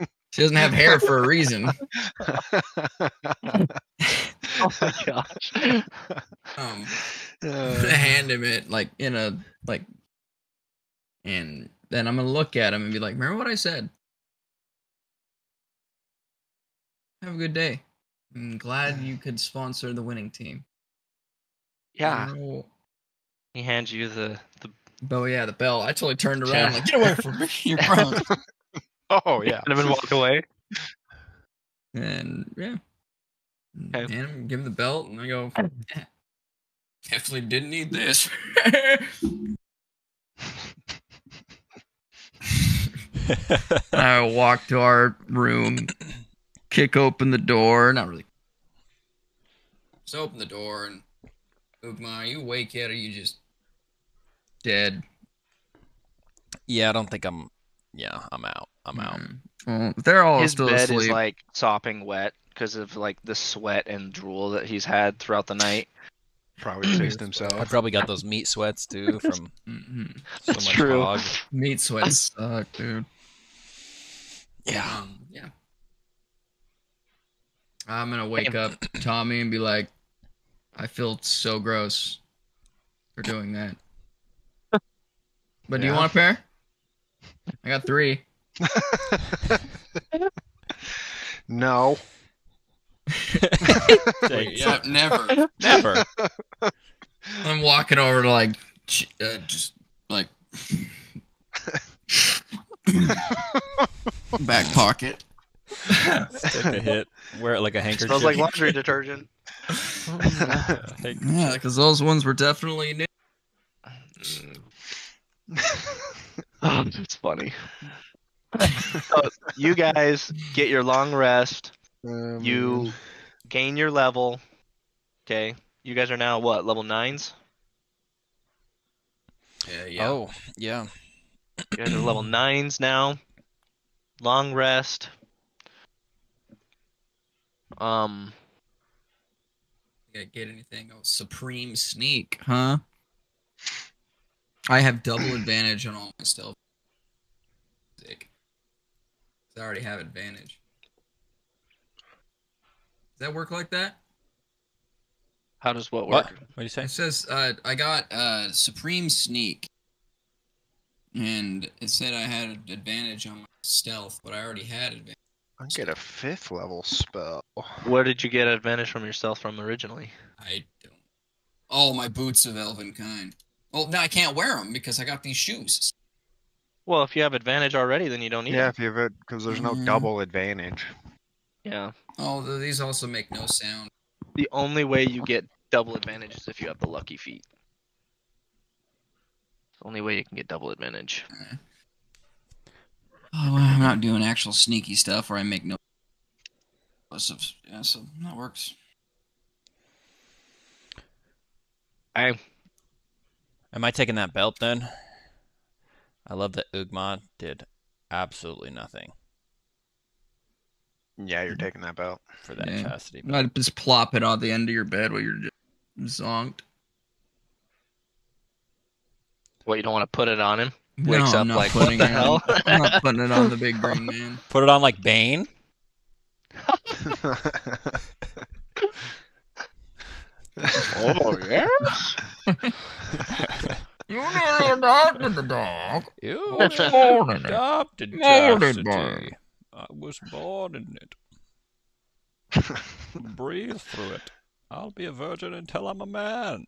she doesn't have hair for a reason. Oh my gosh. The hand him it like in a like, and then I'm gonna look at him and be like, "Remember what I said? Have a good day. I'm glad you could sponsor the winning team." Yeah. He hands you the the. But yeah, the bell. I totally turned around Yeah. like, "Get away from me! You're gross." Oh yeah. And then walk away. and yeah, Okay. hand him, give him the belt, and I go, "Eh, definitely didn't need this. I walk to our room, kick open the door. Not really. Just open the door and Ugma, are you awake yet? Or are you just dead? yeah, I don't think I'm. Yeah, I'm out. I'm out. Mm. Well, they're all His still bed asleep. is like sopping wet because of like the sweat and drool that he's had throughout the night. Probably fixed I probably got those meat sweats too from Mhm. so much true. hog. Meat sweats suck, dude. Yeah. Um, yeah. I'm gonna wake up Tommy and be like, I feel so gross for doing that. But do you Yeah. want a pair? I got three. No. Thanks. Yeah, never. Never. I'm walking over to like, ch- uh, just like back pocket. Take a hit. Wear it like a handkerchief. Smells like laundry detergent. Yeah, hey, Yeah, because those ones were definitely new. Oh, it's funny. So, you guys get your long rest. Um, You gain your level. Okay. You guys are now what? Level nines? Yeah, yeah. Oh, yeah. You guys are level nines now. Long rest. Um Gotta get anything? Oh, supreme sneak, huh? I have double advantage on all my stealth. Sick. 'Cause I already have advantage. Does that work like that? how does what What? work? What do you say? It says uh, I got uh, supreme sneak, and it said I had an advantage on my stealth, but I already had advantage. I get a fifth level spell. Where did you get advantage from yourself from originally? I don't. Oh, my boots of elvenkind. Well, now I can't wear them because I got these shoes. Well, if you have advantage already, then you don't need Yeah, it. if you have it, because there's no Mhm. double advantage. Yeah. Oh, these also make no sound. The only way you get double advantage is if you have the lucky feat. It's the only way you can get double advantage. Oh, well, I'm not doing actual sneaky stuff where I make no. So, yeah, so that works. I Am I taking that belt then? I love that Ugma did absolutely nothing Yeah, you're taking that belt. for that Yeah. chastity. belt. Not just plop it on the end of your bed while you're just zonked. what you don't want to put it on him. Wakes no, up I'm not like, what putting the it hell? On, I'm not putting it on the big green man. Put it on like Bane. oh yeah. You nearly adopted the dog. You born in it. adopted Born in chastity. I was born in it. Breathe through it. I'll be a virgin until I'm a man.